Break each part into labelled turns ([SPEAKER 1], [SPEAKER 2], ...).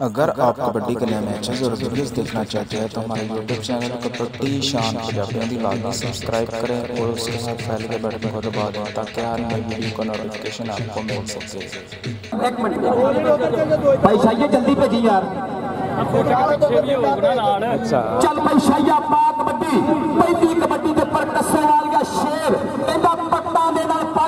[SPEAKER 1] अगर आप कबड्डी के नए मैचेस और वीडियोस देखना चाहते हैं तो हमारे यूट्यूब चैनल कबड्डी शान पंजाबियों की लाजमी सब्सक्राइब करें और उसके साथ फैल के बटन को दबा दें ताकि हर नई वीडियो का नोटिफिकेशन आपको मिल सके
[SPEAKER 2] एक मिनट भाई शाइए जल्दी भेजी यार ਚੱਲ ਭਾਈ ਸ਼ਾਈਆ ਪਾ ਕਬੱਡੀ ਪਹਿਲੀ ਕਬੱਡੀ ਦੇ ਉੱਪਰ ਕੱਸੇ ਵਾਲੀਆ ਸ਼ੇਰ ਕਹਿੰਦਾ ਪੱਟਾਂ ਦੇ ਨਾਲ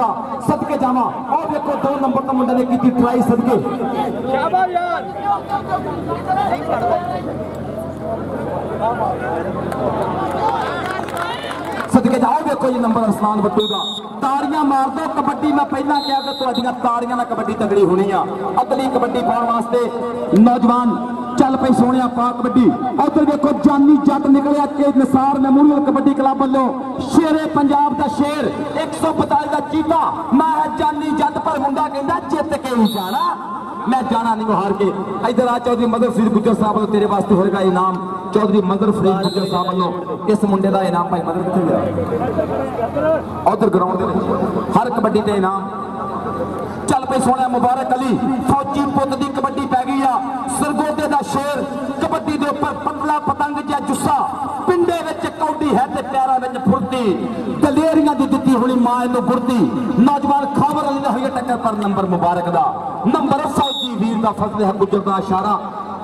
[SPEAKER 2] ਪਏਗਾ ਕੀ ਬਣਦਾ ਸਦਕੇ ਜਾਵਾਂ ਉਹ ਵੇਖੋ ਦੋ ਨੰਬਰ ਤੋਂ ਮੁੰਡੇ ਨੇ ਕੀਤੀ ਟਰਾਈ ਸਦਕੇ
[SPEAKER 3] ਸ਼ਾਬਾਸ਼ ਯਾਰ
[SPEAKER 2] ਸਦਕੇ ਜਾਓ ਵੇਖੋ ਜੀ ਨੰਬਰ ਅਸਮਾਨ ਵੱਟੂਗਾ ਤਾੜੀਆਂ ਮਾਰ ਦੋ ਕਬੱਡੀ ਮੈਂ ਪਹਿਲਾਂ ਕਿਹਾ ਕਿ ਤੁਹਾਡੀਆਂ ਤਾੜੀਆਂ ਨਾਲ ਕਬੱਡੀ ਤਗੜੀ ਹੋਣੀ ਆ ਅਗਲੀ ਕਬੱਡੀ ਪਾਉਣ ਵਾਸਤੇ ਨੌਜਵਾਨ ਚੱਲ ਪਈ ਸੋਹਣਿਆ ਪਾ ਕਬੱਡੀ ਉਧਰ ਵੇਖੋ ਜਾਨੀ ਜੱਟ ਨਿਕਲਿਆ ਕਿ ਨਿਸਾਰ ਮੈਮੋਰੀਅਲ ਕਬੱਡੀ ਕਲੱਬ ਵੱਲੋਂ ਸ਼ੇਰੇ ਪੰਜਾਬ ਦਾ ਸ਼ੇਰ 145 ਦਾ ਮੈਂ ਜਾਨੀ ਜੱਟ ਪਰ ਮੁੰਡਾ ਕਹਿੰਦਾ, ਜਿੱਤ ਕੇ ਹੀ ਜਾਣਾ। ਮੈਂ ਜਾਣਾ ਨਹੀਂ ਹਾਰ ਕੇ। ਇਧਰ ਆ ਚੌਧਰੀ ਮਦਰ ਫਰੀਦ ਗੁੱਜਰ ਸਾਹਿਬ ਵੱਲੋਂ ਤੇਰੇ ਵਾਸਤੇ ਹੋਏਗਾ ਇਨਾਮ। ਚੌਧਰੀ ਮਦਰ ਫਰੀਦ ਗੁੱਜਰ ਸਾਹਿਬ ਵੱਲੋਂ ਇਸ ਮੁੰਡੇ ਦਾ ਇਨਾਮ ਭਾਈ ਮਦਰ ਕਿੱਥੇ ਗਿਆ? ਉਧਰ ਗਰਾਊਂਡ ਦੇ ਵਿੱਚ। ਹਰ ਕਬੱਡੀ ਤੇ ਇਨਾਮ। ਚੱਲ ਪਈ ਸੋਹਣਿਆ ਮੁਬਾਰਕ ਅਲੀ। ਫੌਜੀ ਪੁੱਤ ਦੀ ਕਬੱਡੀ ਪੈ ਗਈ ਆ। ਸਰਗੋਦੇ ਦਾ ਸ਼ੇਰ ਕਬੱਡੀ ਦੇ ਉੱਪਰ ਪਤਲਾ ਪਤੰਗ ਜਿਹਾ ਜੁੱਸਾ। ਪਿੰਡੇ ਵਿੱਚ ਕੌਡੀ ਹੈ ਤੇ ਪੈਰਾਂ ਵਿੱਚ ਫੁਰਤੀ ਦਲੇਰੀਆਂ ਦੀ ਦਿੱਤੀ ਹੋਣੀ ਮਾਂ ਇਹਨੂੰ ਗੁਰਦੀ ਨੌਜਵਾਨ ਖਾਬਰ ਅਲੀ ਦਾ ਹੋਈ ਹੈ ਟੱਕਰ ਪਰ ਨੰਬਰ ਮੁਬਾਰਕ ਦਾ ਨੰਬਰ ਫੌਜੀ ਵੀਰ ਦਾ ਫਜ਼ਲ ਹੈ ਗੁੱਜਰ ਦਾ ਇਸ਼ਾਰਾ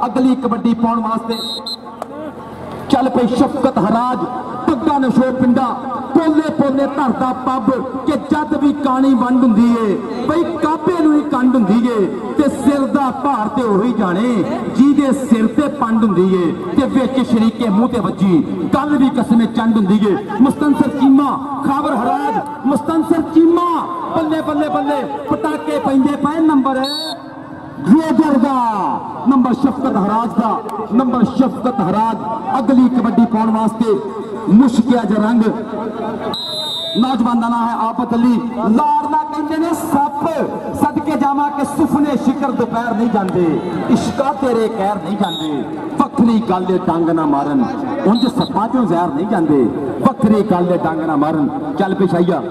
[SPEAKER 2] ਅਗਲੀ ਕਬੱਡੀ ਪਾਉਣ ਵਾਸਤੇ ਚੱਲ ਪਈ ਸ਼ਫਕਤ ਹਰਾਜ ਪੱਗਾ ਨਸ਼ੋ ਪਿੰਡਾ ਪੋਲੇ ਪੋਲੇ ਧਰਦਾ ਪੱਬ ਕਿ ਜਦ ਵੀ ਕਾਣੀ ਵੰਡ ਹੁੰਦੀ ਏ ਬਈ ਕਾਬੇ ਨੂੰ ਹੀ ਕੰਡ ਹੁੰਦੀ ਏ ਤੇ ਸਿਰ ਦਾ ਭਾਰ ਤੇ ਉਹੀ ਜਾਣੇ ਜਿਹਦੇ ਸਿਰ ਤੇ ਪੰਡ ਹੁੰਦੀ ਏ ਤੇ ਵਿੱਚ ਸ਼ਰੀਕੇ ਮੂੰਹ ਤੇ ਵੱਜੀ ਗੱਲ ਵੀ ਕਸਮੇ ਚੰਡ ਹੁੰਦੀ ਏ ਮੁਸਤਨਸਰ ਚੀਮਾ ਖਾਬਰ ਹਰਾਜ ਮੁਸਤਨਸਰ ਚੀਮਾ ਬੱਲੇ ਬੱਲੇ ਬੱਲੇ ਪਟਾਕੇ ਪੈਂਦੇ ਪਏ ਨੰਬਰ ਰੇਡਰ ਦਾ ਨੰਬਰ ਸ਼ਫਕਤ ਹਰਾਜ ਦਾ ਨੰਬਰ ਸ਼ਫਕਤ ਹਰਾਜ ਅਗਲੀ ਕਬੱਡੀ ਪਾਉਣ ਵਾਸਤੇ ਮੁਸ਼ਕਿਆ ਜਰੰਗ ਨੌਜਵਾਨ ਦਾ ਨਾਮ ਹੈ ਆਫਤ ਅਲੀ ਲਾੜਨਾ ਕਹਿੰਦੇ ਨੇ ਸੱਪ ਸਦਕੇ ਜਾਵਾਂ ਕਿ ਸੁਫਨੇ ਸ਼ਿਕਰ ਦੁਪਹਿਰ ਨਹੀਂ ਜਾਂਦੇ ਇਸ਼ਕਾ ਤੇਰੇ ਕਹਿਰ ਨਹੀਂ ਜਾਂਦੇ। ਵੱਖਰੀ ਗੱਲ ਦੇ ਡੰਗ ਨਾ ਮਾਰਨ ਉਂਝ ਸੱਪਾਂ ਚੋਂ ਜ਼ਹਿਰ ਨਹੀਂ ਜਾਂਦੇ। ਵੱਖਰੀ ਗੱਲ ਦੇ ਡੰਗ ਨਾ ਮਾਰਨ। ਚੱਲ ਪਿਛਾਈਆ।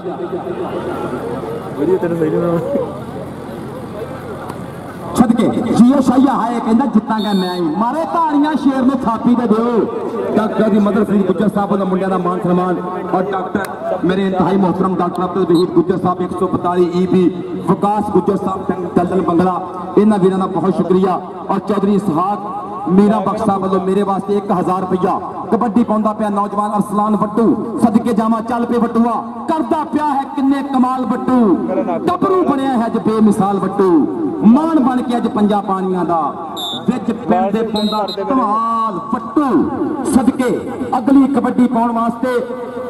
[SPEAKER 2] ਸਦਕੇ ਜੀਓ ਸ਼ਾਇਆ ਹਾਏ ਕਹਿੰਦਾ ਜਿੱਤਾਂਗਾ ਮੈਂ ਹੀ। ਮਾਰੇ ਤਾੜੀਆਂ ਸ਼ੇਰ ਨੂੰ ਥਾਪੀ ਤੇ ਦਿਓ। ਡਾਕਟਰ ਦੀ ਮਦਰ ਫਰੀਦ ਗੁੱਜਰ ਸਾਹਿਬ ਦਾ ਮੁੰਡਿਆਂ ਦਾ ਮਾਨ ਸਨਮਾਨ ਔਰ ਡਾਕਟਰ ਮੇਰੇ ਇੰਤਹਾਈ ਮੁਹਤਰਮ ਡਾਕਟਰ ਅਬਦੁਲ ਵਹੀਦ ਗੁੱਜਰ ਸਾਹਿਬ 145 ਈਬੀ ਵਿਕਾਸ ਗੁੱਜਰ ਸਾਹਿਬ ਦਲਦਲ ਬੰਗਲਾ। ਇਹਨਾਂ ਵੀਰਾਂ ਦਾ ਬਹੁਤ ਸ਼ੁਕਰੀਆ। ਔਰ ਚੌਧਰੀ ਇਸਹਾਕ ਮੀਰਾ ਬਖਸ਼ਾ ਵੱਲੋਂ ਮੇਰੇ ਵਾਸਤੇ 1000 ਰੁਪਇਆ ਕਬੱਡੀ ਪਾਉਂਦਾ ਪਿਆ ਨੌਜਵਾਨ ਅਰਸਲਾਨ ਬੱਟੂ ਸਦਕੇ ਜਾਵਾਂ ਚੱਲ ਪੇ ਵੱਟੂਆ। ਕਰਦਾ ਪਿਆ ਹੈ ਕਿੰਨੇ ਕਮਾਲ ਬੱਟੂ ਗੱਭਰੂ ਬਣਿਆ ਹੈ ਅੱਜ ਬੇਮਿਸਾਲ ਬੱਟੂ ਮਾਨ ਬਣ ਕੇ ਅੱਜ ਪੰਜਾ ਪਾਣੀਆਂ ਦਾ। ਵਿੱਚ ਪਿੰਡ ਦੇ ਪਾਉਂਦਾ ਕਮਾਲ ਵੱਟੂ ਸਦਕੇ ਅਗਲੀ ਕਬੱਡੀ ਪਾਉਣ ਵਾਸਤੇ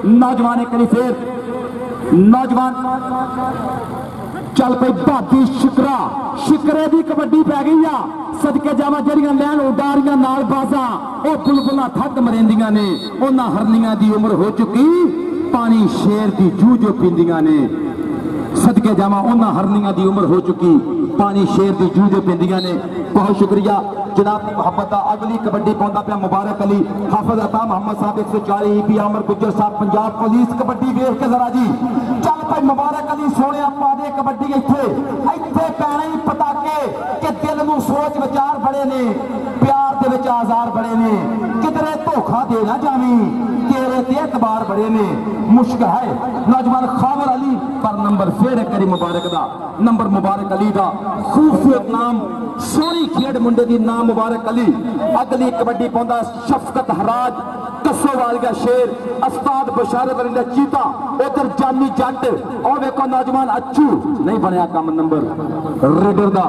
[SPEAKER 2] ਨੌਜਵਾਨ ਇੱਕ ਵਾਰੀ ਫੇਰ ਨੌਜਵਾਨ ਚੱਲ ਪਈ ਭਾਦੀ ਸ਼ਿਕਰਾ ਸ਼ਿਕਰੇ ਦੀ ਕਬੱਡੀ ਪੈ ਗਈ ਆ ਸਦਕੇ ਜਾਵਾ ਜਿਹੜੀਆਂ ਲੈਣ ਉਡਾਰੀਆਂ ਨਾਲ ਬਾਜ਼ਾਂ ਉਹ ਬੁਲਬੁਲਾਂ ਥੱਕ ਮਰੇਂਦੀਆਂ ਨੇ ਉਹਨਾਂ ਹਰਨੀਆਂ ਦੀ ਉਮਰ ਹੋ ਚੁੱਕੀ ਪਾਣੀ ਸ਼ੇਰ ਦੀ ਜੂਹ ਜੋ ਪੀਂਦੀਆਂ ਨੇ ਸਦਕੇ ਜਾਵਾ ਉਹਨਾਂ ਹਰਨੀਆਂ ਦੀ ਉਮਰ ਹੋ ਚੁੱਕੀ ਪਾਣੀ ਸ਼ੇਰ ਦੀ ਜੂਹ ਜੋ ਪੀਂਦੀਆਂ ਨੇ ਬਹੁਤ ਸ਼ੁਕਰੀਆ जनाब की मोहब्बत अगली कबड्डी पाता पाया मुबारक अली। हाफज अता मोहम्मद साहब एक सौ चाली ई पी अमर गुजर साहब, पंजाब पुलिस कबड्डी वेख के जरा जी। ਭਾਈ ਮੁਬਾਰਕ ਅਲੀ ਸੋਹਣਿਆ ਪਾ ਦੇ ਕਬੱਡੀ ਇੱਥੇ ਇੱਥੇ ਪੈਣਾ ਹੀ ਪਟਾਕੇ ਕਿ ਦਿਲ ਨੂੰ ਸੋਚ ਵਿਚਾਰ ਬੜੇ ਨੇ ਪਿਆਰ ਦੇ ਵਿੱਚ ਆਜ਼ਾਰ ਬੜੇ ਨੇ ਕਿਧਰੇ ਧੋਖਾ ਦੇ ਨਾ ਜਾਵੀਂ ਤੇਰੇ ਤੇ ਇਤਬਾਰ ਬੜੇ ਨੇ ਮੁਸ਼ਕ ਹੈ ਨੌਜਵਾਨ ਖਾਵਰ ਅਲੀ ਪਰ ਨੰਬਰ ਫੇਰ ਇੱਕ ਵਾਰੀ ਮੁਬਾਰਕ ਦਾ ਨੰਬਰ ਮੁਬਾਰਕ ਅਲੀ ਦਾ ਖੂਬਸੂਰਤ ਨਾਮ ਸੋਹਣੀ ਖੇਡ ਮੁੰਡੇ ਦੀ ਨਾਮ ਮੁਬਾਰਕ ਅਲੀ ਅਗਲੀ ਕਬੱਡੀ ਪਾਉਂਦਾ ਸ਼ਫਕਤ ਹਰਾਜ कसोवाल का शेर, अस्ताद बशारत अली चीता, उधर जानी जट। और देखो नौजवान अच्छू, नहीं बनया कम नंबर। रेडर का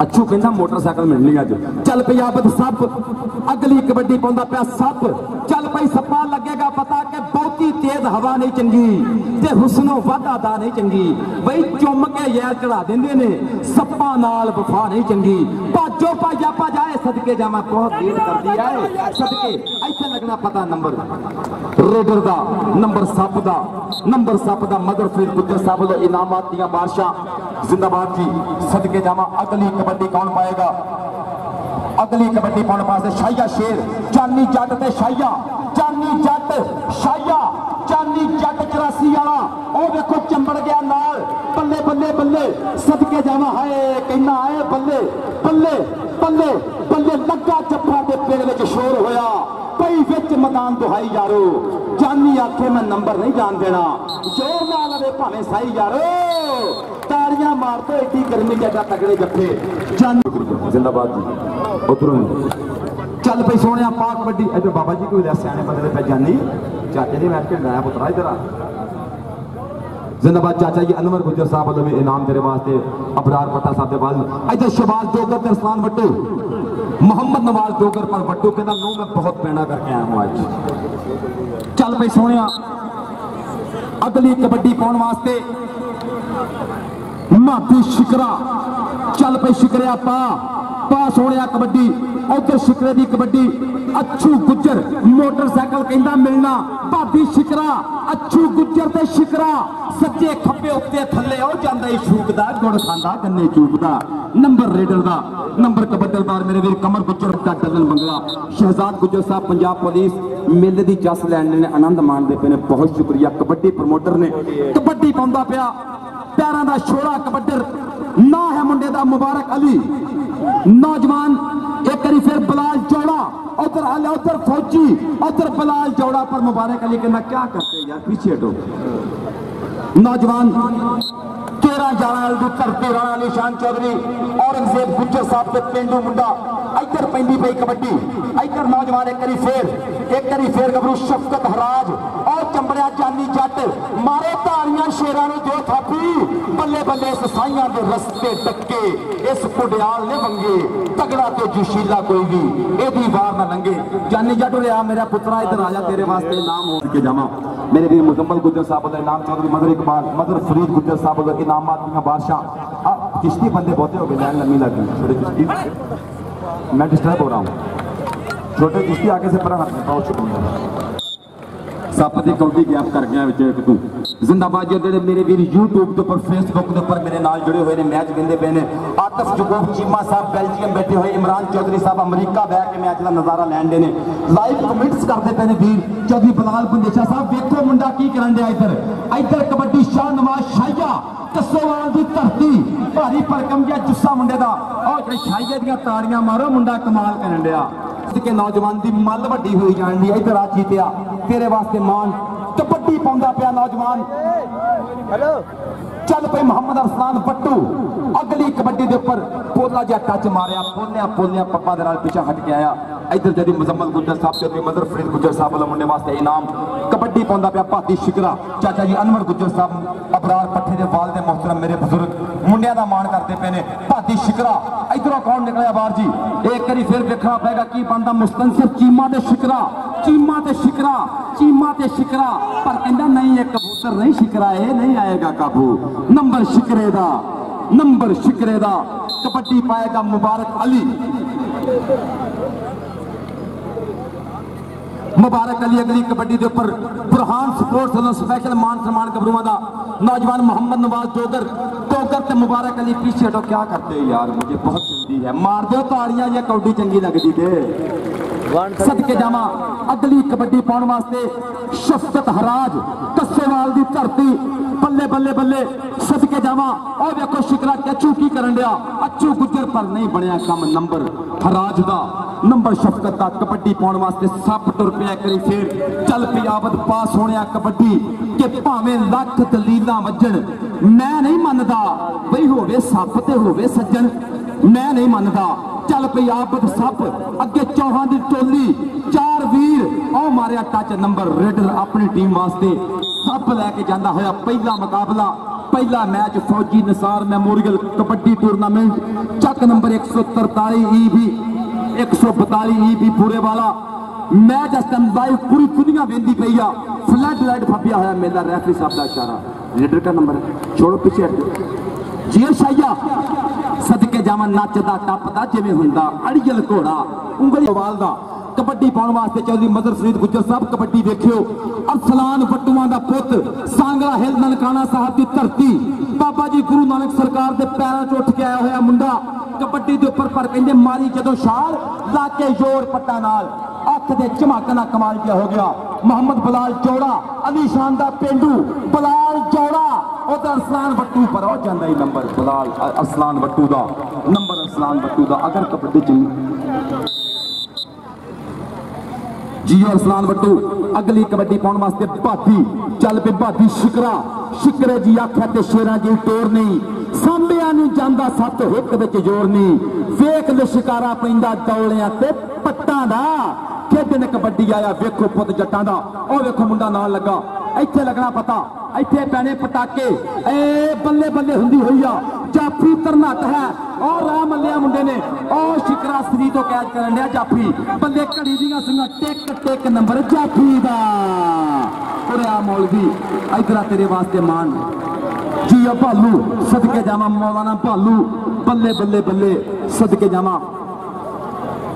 [SPEAKER 2] अच्छू कहना मोटरसाइकिल मिलनी अज चल पी सप। अगली कबड्डी पाता पाया सप। चल पी सप्पा लगेगा पता के ਬਹੁਤੀ ਤੇਜ਼ ਹਵਾ ਨਹੀਂ ਚੰਗੀ ਤੇ ਹੁਸਨੋ ਵਾਧਾ ਦਾ ਨਹੀਂ ਚੰਗੀ ਬਈ ਚੁੰਮ ਕੇ ਯਾਰ ਚੜਾ ਦਿੰਦੇ ਨੇ ਸੱਪਾਂ ਨਾਲ ਵਫਾ ਨਹੀਂ ਚੰਗੀ ਭਾਜੋ ਭਾਜਾ ਭਜਾਏ ਸਦਕੇ ਜਾਵਾਂ ਬਹੁਤ ਦੇਰ ਕਰਦੀ ਐ ਸਦਕੇ ਇੱਥੇ ਲੱਗਣਾ ਪਤਾ ਨੰਬਰ ਰੇਡਰ ਦਾ ਨੰਬਰ ਸੱਪ ਦਾ ਨੰਬਰ ਸੱਪ ਦਾ ਮਦਰ ਫੀਰ ਗੁੱਜਰ ਸਾਹਿਬ ਵੱਲੋਂ ਇਨਾਮਾਤ ਦੀਆਂ ਬਾਰਸ਼ਾਂ ਜ਼ਿੰਦਾਬਾਦ ਜੀ ਸਦਕੇ ਜਾਵਾਂ ਅਗਲੀ ਕਬੱਡੀ ਕੌਣ ਪਾਏਗਾ ਅਗਲੀ ਕਬੱਡੀ ਪਾਉਣ ਵਾਸਤੇ ਸ਼ਾਹੀਆ ਸ਼ੇਰ ਚਾਨੀ ਜੱਟ ਤੇ ਸ਼ਾਹੀਆ ਚਾਨੀ ਜੱਟ ਸ਼ਾਹੀਆ ਚਾਨੀ ਜੱਟ 84 ਵਾਲਾ ਉਹ ਵੇਖੋ ਚੰਬੜ ਗਿਆ ਨਾਲ ਬੱਲੇ ਬੱਲੇ ਬੱਲੇ ਸਦਕੇ ਜਾਵਾਂ ਹਾਏ ਕਿੰਨਾ ਆਏ ਬੱਲੇ ਬੱਲੇ ਬੱਲੇ ਬੱਲੇ ਲੱਗਾ ਜੱਫਾ ਦੇ ਪਿੰਡ ਵਿੱਚ ਸ਼ੋਰ ਹੋਇਆ ਪਈ ਵਿੱਚ ਮੈਦਾਨ ਦੁਹਾਈ ਯਾਰੋ ਜਾਨੀ ਆਖੇ ਮੈਂ ਨੰਬਰ ਨਹੀਂ ਜਾਣ ਦੇਣਾ ਜ਼ੋਰ ਨਾਲ ਲਵੇ ਭਾਵੇਂ ਸਾਈ ਯਾਰੋ ਤਾੜੀਆਂ ਮਾਰ ਦੋ ਏਡੀ ਗਰਮੀ ਜੱਟਾ ਤਗੜੇ ਜੱਫੇ ਜਾਨੀ ਜ਼ਿੰਦਾਬਾਦ ਜੀ ਉਧਰੋਂ ਚੱਲ ਪਈ ਸੋਹਣਿਆ ਪਾ ਕਬੱਡੀ ਇੱਧਰ ਬਾਬਾ ਜੀ ਕੋਈ ਦੱਸ ਸਿਆਣੇ ਬੰਦੇ ਦੇ ਪੈ ਜਾਨੀ ਚਾਚੇ ਦੇ ਮੈਚ ਖੇਡ ਆਇਆ ਪੁੱਤਰਾ ਇੱਧਰ ਆ ਜ਼ਿੰਦਾਬਾਦ ਚਾਚਾ ਜੀ ਅਨਵਰ ਗੁੱਜਰ ਸਾਹਿਬ ਵੱਲੋਂ ਵੀ ਇਨਾਮ ਤੇਰੇ ਵਾਸਤੇ ਅਬਰਾਰ ਪੱਟਾ ਸਾਹਿਬ ਦੇ ਵੱਲ ਇੱਧਰ ਸ਼ਬਾਜ਼ ਜੋਗਰ ਤੇ ਅਰਸਲਾਨ ਵੱਟੂ ਮੁਹੰਮਦ ਨਵਾਜ਼ ਜੋਗਰ ਪਰ ਵੱਟੂ ਕਹਿੰਦਾ ਨੂੰ ਮੈਂ ਬਹੁਤ ਪੈਣਾ ਕਰਕੇ ਆਇਆ ਹਾਂ ਅੱਜ ਚੱਲ ਪਈ ਸੋਹਣਿਆ ਅਗਲੀ ਕਬੱਡੀ ਪਾਉਣ ਵਾਸਤੇ ਮਾਤੀ ਸ਼ਿਕਰਾ ਚੱਲ ਪਈ ਸ਼ਿਕਰਿਆ ਪਾ ਪਾ ਸੋਹਣਿਆ ਕਬੱਡੀ ਉਧਰ ਸ਼ਿਕਰੇ ਦੀ ਕਬੱਡੀ, ਅੱਛੂ ਗੁੱਜਰ ਮੋਟਰਸਾਈਕਲ ਕਹਿੰਦਾ ਮਿਲਣਾ। ਭਾਬੀ ਸ਼ਿਕਰਾ, ਅੱਛੂ ਗੁੱਜਰ ਤੇ ਸ਼ਿਕਰਾ। ਸੱਜੇ ਖੱਬੇ ਉੱਤੇ ਥੱਲੇ ਉਹ ਜਾਂਦਾ ਈ ਸ਼ੂਕਦਾ ਗੁੜ ਖਾਂਦਾ, ਗੰਨੇ ਚੂਪਦਾ। ਨੰਬਰ ਰੇਡਰ ਦਾ, ਨੰਬਰ ਕਬੱਡਲਦਾਰ ਮੇਰੇ ਵੀਰ ਕਮਰ ਗੁੱਜਰ ਦਾ ਡੱਲਨ ਬੰਗਲਾ। ਸ਼ਹਿਜ਼ਾਦ ਗੁੱਜਰ ਸਾਹਿਬ, ਪੰਜਾਬ ਪੁਲਿਸ, ਮੇਲੇ ਦੀ ਜਸ ਲੈਣ ਨੇ, ਆਨੰਦ ਮਾਣਦੇ ਪਏ ਨੇ, ਬਹੁਤ ਸ਼ੁਕਰੀਆ। ਕਬੱਡੀ ਪ੍ਰਮੋਟਰ ਨੇ, ਕਬੱਡੀ ਪਾਉਂਦਾ ਪਿਆ। ਪੈਰਾਂ ਦਾ ਛੋੜਾ ਕਬੱਡਰ ਨਾ ਹੈ ਮੁੰਡੇ ਦਾ ਮੁਬਾਰਕ ਅਲੀ ਨੌਜਵਾਨ ਇੱਕ ਵਾਰੀ ਫਿਰ ਬਲਾਲ ਜੋੜਾ उधर हल उधर फौजी उधर बलाल जौड़ा पर मुबारक अली कहना क्या करते यार पीछे हटो नौजवान तेरह जाना धरती राणा अली शान चौधरी औरंगजेब गुज्जर साहब के पेंडू मुंडा इधर पैंदी पई कबड्डी इधर नौजवान एक करी फेर एक करी फेर गबरू शफकत हराज और चंबड़िया जानी जट। मारो ताड़ियाँ शेरा दो थापी। बल्ले बल्ले ससाइया के रस्ते टक्के। इस पुडियाल ने मंगे। तगड़ा तो जोशीला कोई भी एदी वार ना लंगे जानी जट लिया मेरा पुत्रा इधर आजा तेरे वास्ते नाम हो के जावा। मेरे वीर मुकम्मल गुजर साहब का इनाम चौधरी मदर इकबाल, मदर फरीद गुजर साहब का इनाम आदमी बादशाह। किश्ती बंदे बहुत हो गए लाइन लंबी लगी छोटे किश्ती। मैं डिस्टर्ब हो रहा हूँ। छोटे किश्ती आगे से पर हट पाओ ਸੱਪ ਦੀ ਕੌਡੀ ਗੈਪ ਕਰ ਗਿਆ ਵਿੱਚ ਇੱਕ ਤੂੰ। ਜ਼ਿੰਦਾਬਾਦ ਜੀ, ਜਿਹੜੇ ਮੇਰੇ ਵੀਰ YouTube ਦੇ ਉੱਪਰ Facebook ਦੇ ਉੱਪਰ ਮੇਰੇ ਨਾਲ ਜੁੜੇ ਹੋਏ ਨੇ ਮੈਚ ਵਿੰਦੇ ਪਏ ਨੇ। ਆਤਫ ਜਗੂਬ ਚੀਮਾ ਸਾਹਿਬ, ਬੈਲਜੀਅਮ ਬੈਠੇ ਹੋਏ, ਇਮਰਾਨ ਚੌਧਰੀ ਸਾਹਿਬ, ਅਮਰੀਕਾ ਬਹਿ ਕੇ ਮੈਚ ਦਾ ਨਜ਼ਾਰਾ ਲੈਣ ਨੇ। ਲਾਈਵ ਕਮੈਂਟਸ ਕਰਦੇ ਪਏ ਨੇ ਵੀਰ, ਚੌਧਰੀ ਬਲਾਲ ਪੰਦੇਸ਼ਾ ਸਾਹਿਬ, ਵੇਖੋ ਮੁੰਡਾ ਕੀ ਕਰਨ ਡਿਆ ਇੱਧਰ। ਇੱਧਰ ਕਬੱਡੀ ਸ਼ਾਹ ਨਵਾਜ਼ ਸ਼ਾਹੀਆ ਕਸੋਵਾਲ ਦੀ ਧਰਤੀ। ਭਾਰੀ ਭਰਕਮ ਜਿਹਾ ਜੁੱਸਾ ਮੁੰਡੇ ਦਾ। ਉਹ ਜਿਹੜੇ ਸ਼ਾਹੀਏ ਦੀਆਂ ਤਾੜੀਆਂ ਮਾਰੋ, ਮੁੰਡਾ ਕਮਾਲ ਕਰਨ ਡਿਆ। ਕਿ ਨੌਜਵਾਨ ਦੀ ਮੱਲ ਵੱਡੀ ਹੋਈ ਜਾਣ ਦੀ ਇੱਧਰ ਆ ਚੀਤਿਆ। ਤੇਰੇ ਵਾਸਤੇ ਮਾਣ ਕਬੱਡੀ ਪਾਉਂਦਾ ਪਿਆ ਨੌਜਵਾਨ।
[SPEAKER 3] हेलो
[SPEAKER 2] ਚੱਲ ਪਈ ਮੁਹੰਮਦ ਅਰਸਲਾਨ ਬੱਟੂ ਅਗਲੀ ਕਬੱਡੀ ਦੇ ਉੱਪਰ ਪੋਲਾ ਜਿਹਾ ਟੱਚ ਮਾਰਿਆ, ਪੋਲਿਆ ਪੋਲਿਆ ਪੱਪਾ ਦੇ ਨਾਲ ਪਿੱਛਾ ਹਟ ਕੇ ਆਇਆ। ਇੱਧਰ ਜਦੀ ਮੁਜ਼ੰਮਲ ਗੁੱਜਰ ਸਾਹਿਬ ਤੇ ਆਪਣੀ ਮਦਰ ਫਰੀਦ ਗੁੱਜਰ ਸਾਹਿਬ ਵੱਲੋਂ ਮੁੰਡੇ ਵਾਸਤੇ ਇਨਾਮ ਕਬੱਡੀ ਪਾਉਂਦਾ ਪਿਆ ਭਾਤੀ ਸ਼ਿਕਰਾ ਚਾਚਾ ਜੀ ਅਨਵਰ ਗੁੱਜਰ ਸਾਹਿਬ ਅਬਰਾਰ ਪੱਠੇ ਦੇ ਵਾਲ ਦੇ ਮੁਹਤਰਮ ਮੇਰੇ ਬਜ਼ੁਰਗ ਮੁੰਡਿਆਂ ਦਾ ਮਾਣ ਕਰਦੇ ਪਏ ਨੇ। ਭਾਤੀ ਸ਼ਿਕਰਾ ਇਧਰੋਂ ਕੌਣ ਨਿਕਲਿਆ ਬਾਹਰ ਜੀ? ਇੱਕ ਵਾਰੀ ਫਿਰ ਵੇਖਣਾ ਪਏਗਾ ਕੀ ਬਣਦਾ ਮੁਸਤਨਸਰ ਚੀਮਾ ਤੇ ਸ਼ਿਕਰਾ ਚੀਮਾ ਤੇ ਸ਼ਿਕਰਾ ਚੀਮਾ ਤੇ ਸ਼ਿਕਰਾ ਪਰ ਕਹਿੰਦਾ ਨਹੀਂ ਇਹ ਕਬੂਤਰ ਨਹੀਂ ਸ਼ਿਕਰਾ ਇਹ ਨਹੀਂ ਆਏਗਾ ਕਾਬੂ ਨੰਬਰ ਸ਼ਿਕਰੇ ਦਾ ਨੰਬਰ ਸ਼ਿਕਰੇ ਦਾ ਕਬੱਡੀ ਪਾਏਗਾ ਮੁਬਾਰਕ ਅਲੀ ਮੁਬਾਰਕ ਅਲੀ ਅਗਲੀ ਕਬੱਡੀ ਦੇ ਉੱਪਰ ਬੁਰਹਾਨ ਸਪੋਰਟਸ ਵੱਲੋਂ ਸਪੈਸ਼ਲ ਮਾਨ ਸਨਮਾਨ ਗੱਭਰੂਆਂ ਦਾ नौजवान मोहम्मद नवाज जोगर जोगर ते मुबारक अली पीछे हटो क्या करते हो यार मुझे बहुत जल्दी है मार दो ताड़ियां ये कौडी चंगी लगदी ਸਦਕੇ ਜਾਵਾਂ। ਅਗਲੀ ਕਬੱਡੀ ਪਾਉਣ ਵਾਸਤੇ ਸ਼ਫਕਤ ਹਰਾਜ ਕੱਸੇਵਾਲ ਦੀ ਧਰਤੀ, ਬੱਲੇ ਬੱਲੇ ਬੱਲੇ ਸਦਕੇ ਜਾਵਾਂ। ਉਹ ਵੇਖੋ ਸ਼ਿਕਰਾ ਕੱਚੂ ਕੀ ਕਰਨ ਡਿਆ? ਅੱਛੂ ਗੁੱਜਰ ਪਰ ਨਹੀਂ ਬਣਿਆ ਕੰਮ ਨੰਬਰ ਹਰਾਜ ਦਾ। ਨੰਬਰ ਸ਼ਫਕਤ ਦਾ ਕਬੱਡੀ ਪਾਉਣ ਵਾਸਤੇ ਸੱਪ ਤੁਰ ਪਿਆ ਕਰੀ ਫੇਰ। ਚੱਲ ਪਿਆਵਤ ਪਾਸ ਹੋਣਿਆ ਕਬੱਡੀ, ਕਿ ਭਾਵੇਂ ਲੱਖ ਦਲੀਲਾਂ ਵੱਜਣ, ਮੈਂ ਨਹੀਂ ਮੰਨਦਾ। ਬਈ ਹੋਵੇ ਸੱਪ ਤੇ ਹੋਵੇ ਸੱਜਣ, ਮੈਂ ਨਹੀਂ ਮੰਨਦਾ। ਚੱਲ ਪਈ ਆਬਦ ਸੱਪ ਅੱਗੇ ਚੌਹਾਂ ਦੀ ਟੋਲੀ ਚਾਰ ਵੀਰ ਉਹ ਮਾਰਿਆ ਟੱਚ ਨੰਬਰ ਰੇਡਰ ਆਪਣੀ ਟੀਮ ਵਾਸਤੇ ਸੱਪ ਲੈ ਕੇ ਜਾਂਦਾ ਹੋਇਆ ਪਹਿਲਾ ਮੁਕਾਬਲਾ ਪਹਿਲਾ match Fauji Nisar memorial kabaddi tournament Chak number 143 EB 142 EB ਪੂਰੇ ਵਾਲਾ ਮੈਚ ਇਸ ਟਾਈਮ ਲਾਈਵ ਪੂਰੀ ਦੁਨੀਆ ਵੇਂਦੀ ਪਈ ਆ ਫਲੱਡ ਲਾਈਟ ਪਿਆ ਹੋਇਆ ਮੇਲਾ ਰੈਫਰੀ ਸਾਹਿਬ ਦਾ ਇਸ਼ਾਰਾ ਲੀਡਰ ਦਾ ਨੰਬਰ ਹੈ ਛੋੜੋ ਪਿੱਛੇ ਹਟ ਜੀ ਸ਼ਾਇਆ ਸਦਕੇ ਜਾਵਾਂ ਨੱਚਦਾ, ਟੱਪਦਾ, ਜਿਵੇਂ ਹੁੰਦਾ ਅੜੀਲ ਘੋੜਾ, ਉਂਗਲੀ ਵਾਲ ਕਬੱਡੀ ਪਾਉਣ ਵਾਸਤੇ ਚੌਧਰੀ ਮਦਰ ਫਰੀਦ ਗੁੱਜਰ ਸਾਹਿਬ, ਕਬੱਡੀ ਵੇਖਿਓ। ਅਰਸਲਾਨ ਬੱਟੂਆਂ ਦਾ ਪੁੱਤ, ਸਾਂਗਲਾ ਹਿਲ ਨਨਕਾਣਾ ਸਾਹਿਬ ਦੀ ਧਰਤੀ। ਬਾਬਾ ਜੀ ਗੁਰੂ ਨਾਨਕ ਸਰਕਾਰ ਦੇ ਪੈਰਾਂ 'ਚ ਉੱਠ ਕੇ ਆਇਆ ਹੋਇਆ ਮੁੰਡਾ। ਕਬੱਡੀ ਦੇ ਉੱਪਰ ਪਰ ਕਹਿੰਦੇ, ਮਾਰੀ ਜਦੋਂ ਛਾਲ, ਲਾ ਕੇ ਜ਼ੋਰ ਪੱਟਾ ਨਾਲ। ਅੱਖ ਦੇ ਝਮਾਕ ਨਾਲ ਕਮਾਲ ਜਿਹਾ ਹੋ ਗਿਆ। ਮੁਹੰਮਦ ਬਲਾਲ ਚੌੜਾ, ਅਲੀ ਸ਼ਾਨ ਦਾ ਪਿੰਡੂ, ਬਲਾਲ ਚੌੜਾ। ਉਹਦਾ ਅਰਸਲਾਨ ਬੱਟੂ ਪਰ ਹੋ ਜਾਂਦਾ ਹੀ ਨੰਬਰ ਬਲਾਲ ਅ- ਅਰਸਲਾਨ ਬੱਟੂ ਦਾ ਨੰਬਰ ਅਰਸਲਾਨ ਬੱਟੂ ਦਾ ਅਗਰ ਕਬੱਡੀ ਚ ਜੀਓ ਅਰਸਲਾਨ ਬੱਟੂ ਅਗਲੀ ਕਬੱਡੀ ਪਾਉਣ ਵਾਸਤੇ ਭਾਤੀ ਚੱਲ ਪੇ ਭਾਤੀ ਸ਼ਿਕਰਾ ਸ਼ਿਕਰੇ ਜੀ ਆਖਿਆ ਤੇ ਸ਼ੇਰਾਂ ਜੀ ਟੋਰ ਨਹੀਂ ਸਾਂਭਿਆਂ ਨੂੰ ਜਾਂਦਾ ਸੱਤ ਹਿੱਕ ਵਿੱਚ ਜੋਰ ਨਹੀਂ ਵੇਖ ਲੈ ਸ਼ਿਕਾਰਾ ਪੈਂਦਾ ਦੌਲਿਆਂ ਤੇ ਪੱਟਾਂ ਦਾ ਖੇਡਣ ਕਬੱਡੀ ਆਇਆ ਵੇਖੋ ਪੁੱਤ ਜੱਟਾਂ ਦਾ ਉਹ ਵੇਖੋ ਮੁੰਡਾ ਨਾਲ ਲੱਗਾ ਇੱਥੇ ਲੱਗਣਾ ਪਤਾ, ਇੱਥੇ ਪੈਣੇ ਪਟਾਕੇ ਏ ਬੱਲੇ ਬੱਲੇ ਹੁੰਦੀ ਹੋਈ ਆ ਜਾਫੀ ਤਰਨਾਟ ਹੈ। ਉਹ ਰਾਹ ਮੱਲਿਆ ਮੁੰਡੇ ਨੇ ਉਹ ਸ਼ਿਕਰਾ ਸ੍ਰੀ ਤੋਂ ਕੈਚ ਕਰਨ ਡਿਆ ਜਾਫੀ ਬੱਲੇ ਘੜੀ ਦੀਆਂ ਸਿੰਘਾਂ ਟਿਕ ਟਿਕ ਨੰਬਰ ਜਾਫੀ ਦਾ। ਉਰਿਆ ਮੌਲਵੀ, ਇਧਰ ਤੇਰੇ ਵਾਸਤੇ ਮਾਨ। ਜੀ ਆ ਭਾਲੂ, ਸਦਕੇ ਜਾਵਾਂ ਮੌਲਾਨਾ ਭਾਲੂ। ਬੱਲੇ ਬੱਲੇ ਬੱਲੇ ਸਦਕੇ ਜਾਵਾਂ।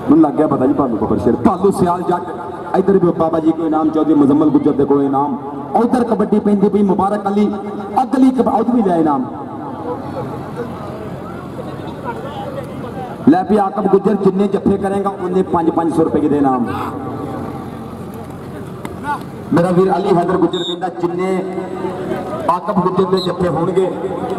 [SPEAKER 2] ਮੈਨੂੰ ਲੱਗ ਗਿਆ ਪਤਾ ਜੀ ਭਾਲੂ ਕੋਲ ਸ਼ੇਰ। ਭਾਲੂ ਸਿਆਲ ਜੱਟ, ਇਧਰ ਵੀ ਬਾਬਾ ਜੀ ਕੋਈ ਨਾਮ ਚੌਧਰੀ ਮੁਜ਼ੰਮਲ ਗੁੱਜਰ ਦੇ उधर कबड्डी पेंदी पई मुबारक अली, अगली कबाउत भी जाए नाम। लै भी आकम गुजर जिन्ने जफे करेगा, उन्हें पाँच पाँच सौ रुपए के नाम। मेरा वीर अली हैदर गुजर कहता, जिन्हें ਆਕਬ ਗੁੱਜਰ ਦੇ ਜੱਫੇ ਹੋਣਗੇ,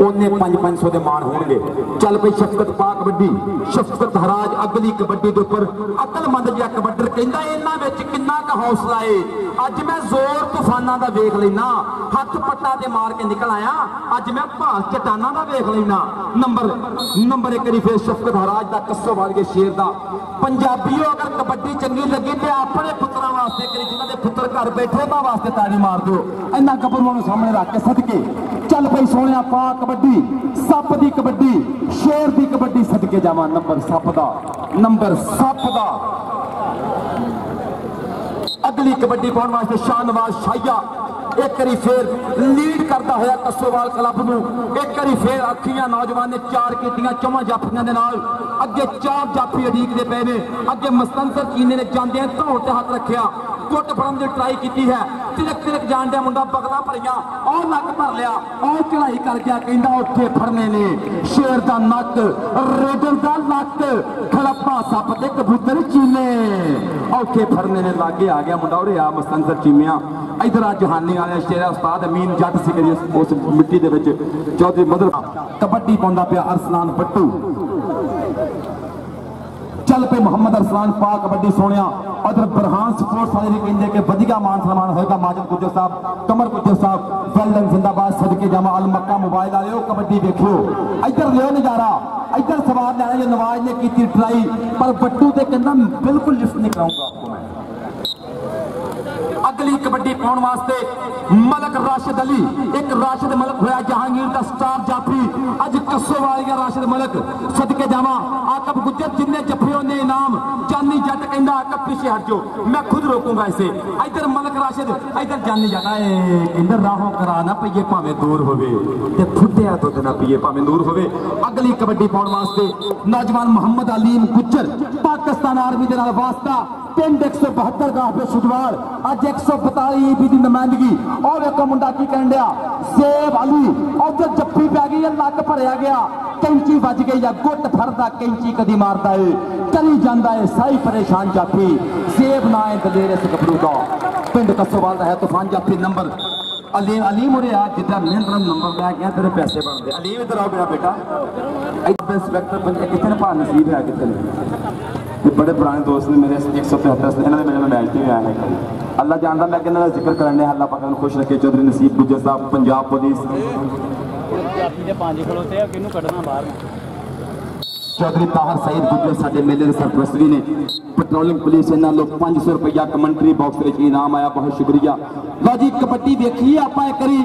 [SPEAKER 2] ਉਹਨੇ 5-500 ਦੇ ਮਾਣ ਹੋਣਗੇ। ਚੱਲ ਪਈ ਸ਼ਫਕਤ ਪਾ ਕਬੱਡੀ। ਸ਼ਫਕਤ ਹਰਾਜ ਅਗਲੀ ਕਬੱਡੀ ਦੇ ਉੱਪਰ ਅਕਲਮੰਦ ਜਿਹਾ ਕਬੱਡਰ ਕਹਿੰਦਾ, ਇਹਨਾਂ ਵਿੱਚ ਕਿੰਨਾ ਕੁ ਹੌਸਲਾ ਏ? ਅੱਜ ਮੈਂ ਜ਼ੋਰ ਤੂਫਾਨਾਂ ਦਾ ਵੇਖ ਲੈਣਾ ਹੱਥ ਪੱਟਾ ਤੇ ਮਾਰ ਕੇ ਨਿਕਲ ਆਇਆ। ਅੱਜ ਮੈਂ ਭਾਸ ਚਟਾਨਾਂ ਦਾ ਵੇਖ ਲੈਣਾ ਨੰਬਰ ਨੰਬਰ ਇੱਕ ਵਾਰੀ ਫੇਰ ਸ਼ਫਕਤ ਹਰਾਜ ਦਾ ਕੱਸੋ ਵਾਲਗੇ ਸ਼ੇਰ ਦਾ। ਪੰਜਾਬੀਓ, ਅਗਰ ਕਬੱਡੀ ਚੰਗੀ ਲੱਗੀ ਤੇ ਆਪਣੇ ਪੁੱਤਰਾਂ ਵਾਸਤੇ ਕਰੀ, ਜਿਨ੍ਹਾਂ ਦੇ ਪੁੱਤਰ ਘਰ ਬੈਠੇ, ਉਹਨਾਂ ਵਾਸਤੇ ਤਾੜੀ ਮਾਰ ਦਿਓ। ਇਹਨਾਂ ਗੱਭਰੂਆਂ ਨੂੰ ਸਾਹਮਣੇ ਰੱਖ ਕੇ ਸਦਕੇ। ਚੱਲ ਪਈ ਸੋਹਣਿਆ ਪਾ ਕਬੱਡੀ, ਸੱਪ ਦੀ ਕਬੱਡੀ, ਸ਼ੇਰ ਦੀ ਕਬੱਡੀ ਸਦਕੇ ਜਾਵਾਂ ਨੰਬਰ ਸੱਪ ਦਾ, ਨੰਬਰ ਸੱਪ ਦਾ। ਅਗਲੀ ਕਬੱਡੀ ਪਾਉਣ ਵਾਸਤੇ ਸ਼ਾਨਵਾਜ਼ ਸ਼ਾਹੀਆ, ਇੱਕ ਵਾਰੀ ਫੇਰ ਲੀਡ ਕਰਦਾ ਹੋਇਆ ਕੱਸੋਵਾਲ ਕਲੱਬ ਨੂੰ। ਇੱਕ ਵਾਰੀ ਫੇਰ ਅੱਖੀਆਂ ਨੌਜਵਾਨ ਨੇ ਚਾਰ ਕੀਤੀਆਂ, ਚੌਵਾਂ ਜਾਫੀਆਂ ਦੇ ਨਾਲ। ਅੱਗੇ ਚਾਰ ਜਾਫੀ ਅਡੀਕਦੇ ਪਏ ਨੇ, ਅੱਗੇ ਮਸਤੰਸਰ ਚੀਨੇ ਨੇ ਜਾਂਦਿਆਂ ਧੌਣ ਤੇ ਹੱਥ ਰੱਖਿਆ। ਕੁੱਟ ਫੜਨ ਦੀ ਟਰਾਈ ਕੀਤੀ ਹੈ। ਤਿਲਕ ਤਿਲਕ ਜਾਣ ਡਿਆ ਮੁੰਡਾ, ਬਗਲਾ ਭਰੀਆਂ। ਉਹ ਨੱਕ ਭਰ ਲਿਆ। ਉਹ ਚੜਾਈ ਕਰ ਗਿਆ, ਕਹਿੰਦਾ ਉੱਥੇ ਫੜਨੇ ਨੇ। ਸ਼ੇਰ ਦਾ ਨੱਕ, ਰੇਡਰ ਦਾ ਨੱਕ ਖੜੱਪਾ ਸੱਪ ਤੇ ਕਬੂਤਰ ਚੀਨੇ ਔਖੇ ਫੜਨੇ ਨੇ, ਲਾਗੇ ਆ ਗਿਆ ਮੁੰਡਾ, ਉਰੇ ਆ ਮਸਤੰਸਰ ਚੀਮਿਆ। ਇਧਰ ਆ ਜਹਾਨੀ ਵਾਲੇ ਸ਼ੇਰਾ, ਉਸਤਾਦ ਅਮੀਨ ਜੱਟ ਸੀ ਜੀ, ਉਸ- ਉਸ ਮਿੱਟੀ ਦੇ ਵਿੱਚ। ਚੌਧਰੀ ਮਦਰ ਕਬੱਡੀ ਪਾਉਂਦਾ ਪਿਆ ਅਰਸਲਾਨ ਬੱਟੂ चल पे मोहम्मद अरसलान पा कबड्डी सोनिया अदर बरहान स्पोर्ट्स वाले भी केंद्र कि वजिया मान सम्मान होगा माजन गुजर साहब, कमर गुजर साहब, वेल्डन जिंदाबाद, सदके जमा अल मक्का मोबाइल आयो कबड्डी देखियो इधर लियो नज़ारा इधर सवाल लेना जो नवाज़ ने की ट्राई, पर बट्टू के कहना बिल्कुल लिफ्ट नहीं कराऊँगा ਕਬੱਡੀ ਪਾਉਣ ਵਾਸਤੇ ਮਲਕ ਰਾਸ਼ਿਦ ਅਲੀ, ਇੱਕ ਰਾਸ਼ਿਦ ਮਲਕ ਹੋਇਆ ਜਹਾਂਗੀਰ ਦਾ ਸਟਾਰ ਜਾਫੀ। ਅੱਜ ਕੱਸੋ ਵਾਲੀਆ ਰਾਸ਼ਿਦ ਮਲਕ। ਸਦਕੇ ਜਾਵਾਂ, ਆਕਬ ਗੁੱਜਰ ਜਿੰਨੇ ਜੱਫੇ ਉਹਨੇ ਇਨਾਮ, ਜਾਨੀ ਜੱਟ ਕਹਿੰਦਾ ਆਕਬ ਪਿੱਛੇ ਹਟ ਜਾਓ, ਮੈਂ ਖੁਦ ਰੋਕੂੰਗਾ ਇਸੇ। ਇੱਧਰ ਮਲਕ ਰਾਸ਼ਿਦ, ਇੱਧਰ ਜਾਨੀ ਜੱਟ ਏ ਕਹਿੰਦਾ ਰਾਹੋਂ ਕਰਾ ਨਾ ਪਈਏ ਭਾਵੇਂ ਦੂਰ ਹੋਵੇ, ਤੇ ਫੁੱਟਿਆ ਦੁੱਧ ਨਾ ਪੀਏ ਭਾਵੇਂ ਦੂਰ ਹੋਵੇ। ਅਗਲੀ ਕਬੱਡੀ ਪਾਉਣ ਵਾਸਤੇ ਨੌਜਵਾਨ ਮੁਹੰਮਦ ਅਲੀਮ ਗੁੱਜਰ, ਪਾਕਿਸਤਾਨ ਆਰਮੀ ਦੇ ਨਾਲ ਵਾਸਤਾ। ਪਿੰਡ 172 ਗਾਫੇ ਸੁਜਵਾਲ ਅੱਜ 142 ਈਬੀ ਦੀ ਨੁਮਾਇੰਦਗੀ ਉਹ ਵੇਖੋ ਮੁੰਡਾ ਕੀ ਕਹਿਣ ਡਿਆ ਸੇਬ ਅਲੀ ਉਧਰ ਜੱਫੀ ਪੈ ਗਈ ਹੈ ਲੱਕ ਭਰਿਆ ਗਿਆ ਕੈਂਚੀ ਵੱਜ ਗਈ ਜਾਂ ਗੁੱਟ ਫੜਦਾ ਕੈਂਚੀ ਕਦੀ ਮਾਰਦਾ ਏ ਚਲੀ ਜਾਂਦਾ ਏ ਸਾਈ ਪਰੇਸ਼ਾਨ ਜਾਫੀ ਸੇਬ ਨਾ ਏ ਦਲੇਰ ਇਸ ਗੱਭਰੂ ਦਾ ਪਿੰਡ ਕਸੋਵਾਲ ਦਾ ਹੈ ਤੂਫਾਨ ਜਾਫੀ ਨੰਬਰ ਅਲੀਮ ਅਲੀਮ ਉਰੇ ਆ ਜਿੱਦਾਂ ਮਹਿੰਦਰ ਨੰਬਰ ਲੈ ਗਿਆ ਤੇਰੇ ਪੈਸੇ ਬਣਦੇ ਅਲੀਮ ਇਧਰ ਆਓ ਮੇਰਾ ਬੇਟਾ ਇੱਥੇ ਇੰਸਪੈਕਟਰ ਬੰਦੇ ਕਿੱਥੇ ਨੇ ਭਾ ਨਸੀਬ ਹੈ ਕਿੱਥੇ ਨੇ ਇਹ ਬੜੇ ਪੁਰਾਣੇ ਦੋਸਤ ਨੇ ਮੇਰੇ 173 ਇਹਨਾਂ ਦੇ ਮੇਰੇ ਨਾਲ ਮੈਚ ਤੇ ਵੀ ਆਏ ਨੇ ਅੱਲਾ ਜਾਣਦਾ ਮੈਂ ਕਿਹਨਾਂ ਦਾ ਜ਼ਿਕਰ ਕਰਨ ਦੇ ਅੱਲਾ ਪਾਕ ਨੂੰ ਖੁਸ਼ ਰੱਖੇ ਚੌਧਰੀ ਨਸੀਬ ਗੁੱਜਰ ਸਾਹਿਬ ਪੰਜਾਬ ਪੁਲਿਸ
[SPEAKER 3] ਜਾਫੀ ਦੇ ਪੰਜ ਖਲੋਤੇ ਆ ਕਿਹਨੂੰ ਕੱਢਣਾ ਬਾਹਰ
[SPEAKER 2] ਚੌਧਰੀ ਤਾਹਰ ਸਈਦ ਗੁੱਜਰ ਸਾਡੇ ਮੇਲੇ ਦੇ ਸਰਪ੍ਰਸਤ ਵੀ ਨੇ ਪੈਟਰੋਲਿੰਗ ਪੁਲਿਸ ਇਹਨਾਂ ਨੂੰ 500 ਰੁਪਇਆ ਕਮੈਂਟਰੀ ਬਾਕਸ ਵਿੱਚ ਇਨਾਮ ਆਇਆ ਬਹੁਤ ਸ਼ੁਕਰੀਆ ਲਓ ਜੀ ਕਬੱਡੀ ਦੇਖੀ ਆਪਾਂ ਇੱਕ ਵਾਰੀ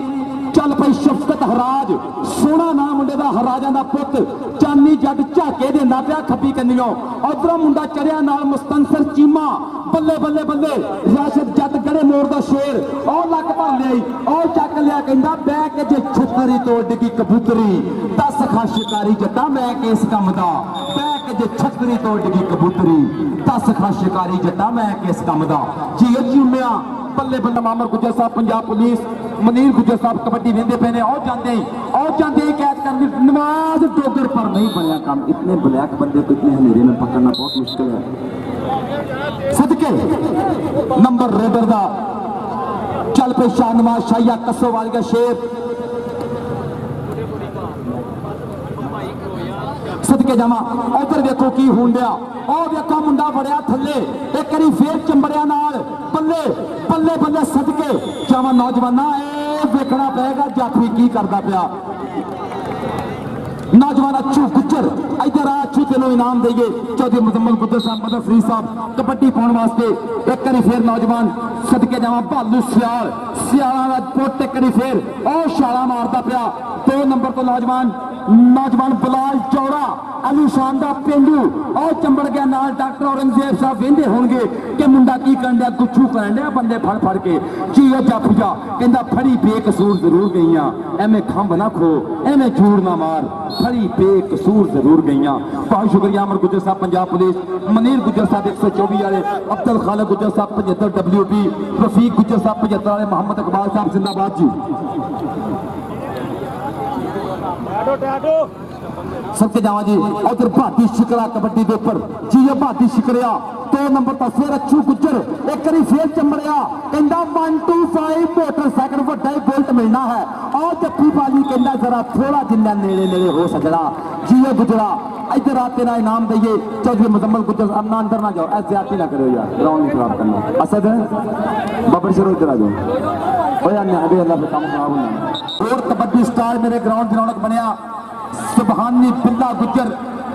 [SPEAKER 2] ਚੱਲ ਪਈ ਸ਼ਫਕਤ ਹਰਾਜ। ਸੋਹਣਾ ਨਾਮ ਮੁੰਡੇ ਦਾ ਹਰਾਜਾਂ ਦਾ ਪੁੱਤ। ਚਾਨੀ ਜੱਟ ਝਾਕੇ ਦੇ ਨਾ ਪਿਆ ਖੱਬੀ ਕੰਨੀਓ। ਉਧਰੋਂ ਮੁੰਡਾ ਚੜਿਆ ਨਾਲ ਮੁਸਤਨਸਰ ਚੀਮਾ। ਬੱਲੇ ਬੱਲੇ ਬੱਲੇ। ਰਾਸ਼ਦ ਜੱਟ ਗੜੇ ਮੋੜ ਦਾ ਸ਼ੇਰ। ਉਹ ਲੱਕ ਭਰ ਲਿਆਈ। ਉਹ ਚੱਕ ਲਿਆ ਕਹਿੰਦਾ ਬਹਿ ਕੇ ਜੇ ਛੁੱਤਰੀ ਤੋੜ ਡਿੱਗੀ ਕਬੂਤਰੀ। ਦੱਸ ਖਾ ਸ਼ਿਕਾਰੀ ਜੱਟਾ, ਮੈਂ ਕਿਸ ਕੰਮ ਦਾ? ਬਹਿ ਕੇ ਜੇ ਛੱਤਰੀ ਤੋੜ ਡਿੱਗੀ ਕਬੂਤਰੀ। ਦੱਸ ਖਾ ਸ਼ਿਕਾਰੀ ਜੱਟਾ, ਮੈਂ ਕਿਸ ਕੰਮ ਦਾ? ਜੀ ਜੁਮਿਆ ਬੱਲੇ ਬੱਲੇ, ਮਾਮਰ ਗੁੱਜਰ ਸਾਹਿਬ, ਪੰਜਾਬ ਪੁਲਿਸ। ਮਨੀਰ ਗੁੱਜਰ ਸਾਹਿਬ ਕਬੱਡੀ ਵੇਂਦੇ ਪਏ ਨੇ ਆਓ ਜਾਂਦੇ ਹੀ ਆਓ ਜਾਂਦੇ ਹੀ ਕੈਦ ਕਰਨ ਦੀ ਨਮਾਜ਼ ਡੋਗਰ ਪਰ ਨਹੀਂ ਬਣਿਆ ਕੰਮ ਇਤਨੇ ਬਲੈਕ ਬੰਦੇ को इतने हनेरे में पकड़ना बहुत मुश्किल है सदके नंबर रेडर ਦਾ ਚੱਲ ਪਈ ਸ਼ਾਨਵਾਜ਼ ਸ਼ਾਹੀਆ ਕੱਸੋਵਾਲ ਦਾ ਸ਼ੇਰ ਸਦਕੇ ਜਾਵਾਂ ਉਧਰ ਵੇਖੋ ਕੀ ਹੁੰਦਿਆ ਉਹ ਵੇਖੋ ਮੁੰਡਾ ਵੜਿਆ ਥੱਲੇ ਇੱਕ ਵਾਰੀ ਫੇਰ ਚੰਬੜਿਆ ਨਾਲ ਬੱਲੇ ਬੱਲੇ ਬੱਲੇ ਸਦਕੇ ਜਾਵਾਂ ਨੌਜਵਾਨਾਂ ਇਹ ਵੇਖਣਾ ਪਏਗਾ ਜਾਫੀ ਕੀ ਕਰਦਾ ਪਿਆ। ਨੌਜਵਾਨ ਅੱਛੂ ਗੁੱਜਰ, ਇੱਧਰ ਆ, ਅੱਛੂ ਤੈਨੂੰ ਇਨਾਮ ਦੇਈਏ। ਚੌਧਰੀ ਮੁਜ਼ੰਮਲ ਗੁੱਜਰ ਸਾਹਿਬ, ਮਦਰ ਫਰੀਦ ਸਾਹਿਬ, ਕਬੱਡੀ ਪਾਉਣ ਵਾਸਤੇ ਇੱਕ ਵਾਰੀ ਫੇਰ ਨੌਜਵਾਨ ਸਦਕੇ ਜਾਵਾਂ ਭਾਲੂ ਸਿਆਲ ਸਿਆਲਾਂ ਦਾ ਪੁੱਟ ਇੱਕ ਵਾਰੀ ਫੇਰ ਉਹ ਛਾਲਾ ਮਾਰਦਾ ਪਿਆ ਦੋ ਨੰਬਰ ਤੋਂ ਨੌਜਵਾਨ ਨੌਜਵਾਨ ਬਲਾਲ ਚੌੜਾ ਅਲੀ ਸ਼ਾਨ ਦਾ ਪਿੰਡੂ ਉਹ ਚੰਬੜ ਗਿਆ ਨਾਲ ਡਾਕਟਰ ਔਰੰਗਜ਼ੇਬ ਸਾਹਿਬ ਵੇਂਦੇ ਹੋਣਗੇ ਕਿ ਮੁੰਡਾ ਕੀ ਕਰਨ ਡਿਆ ਗੁੱਛੂ ਕਰਨ ਡਿਆ ਬੰਦੇ ਫੜ ਫੜ ਕੇ ਜੀ ਉਹ ਜਾਫੂਜਾ ਕਹਿੰਦਾ ਫੜੀ ਬੇਕਸੂਰ ਜ਼ਰੂਰ ਗਈਆਂ ਐਵੇਂ ਖੰਭ ਨਾ ਖੋ ਐਵੇਂ ਝੂੜ ਨਾ ਮਾਰ ਫੜੀ ਬੇਕਸੂਰ ਜ਼ਰੂਰ ਗਈਆਂ ਬਹੁਤ ਸ਼ੁਕਰੀਆ ਅਮਰ ਗੁੱਜਰ ਸਾਹਿਬ ਪੰਜਾਬ ਪੁਲਿਸ ਮਨੀਰ ਗੁੱਜਰ ਸਾਹਿਬ 124 ਵਾਲੇ ਅਬਦੁਲ ਖਾਲਕ ਗੁੱਜਰ ਸਾਹਿਬ 75 ਡਬਲਯੂਪੀ रफीक गुजर साहब पचहत्तर वाले मोहम्मद इकबाल साहब
[SPEAKER 3] जिंदाबाद जी।
[SPEAKER 2] सबके जावा जी उधर भारतीय शिकरा कबड्डी के उपर। जी भारतीय शिकरिया। नंबर 13 ਨੰਬਰ ਤਸਵੀਰ ਅੱਛੂ ਗੁੱਜਰ। ਇੱਕ ਵਾਰੀ ਫੇਰ ਚੰਬੜਿਆ। ਕਹਿੰਦਾ 125 ਮੋਟਰਸਾਈਕਲ ਵੱਡਾ ਹੀ मिलना है और ਔਰ पाली क्या जरा थोड़ा जिन्ना नेड़े ਨੇੜੇ हो सकता जियो गुजरा इधर आते ना इनाम दइए चौधरी मुजम्मल गुजर अपना अंदर ना जाओ ऐसे ज़्यादा ना करो यार ग्राउंड नहीं खराब करना असद है बबर शरू इधर आ जाओ भाई अन्य अभी अल्लाह पे काम खराब होना और कबड्डी स्टार मेरे ग्राउंड रौनक बनया सुबहानी बिल्ला गुजर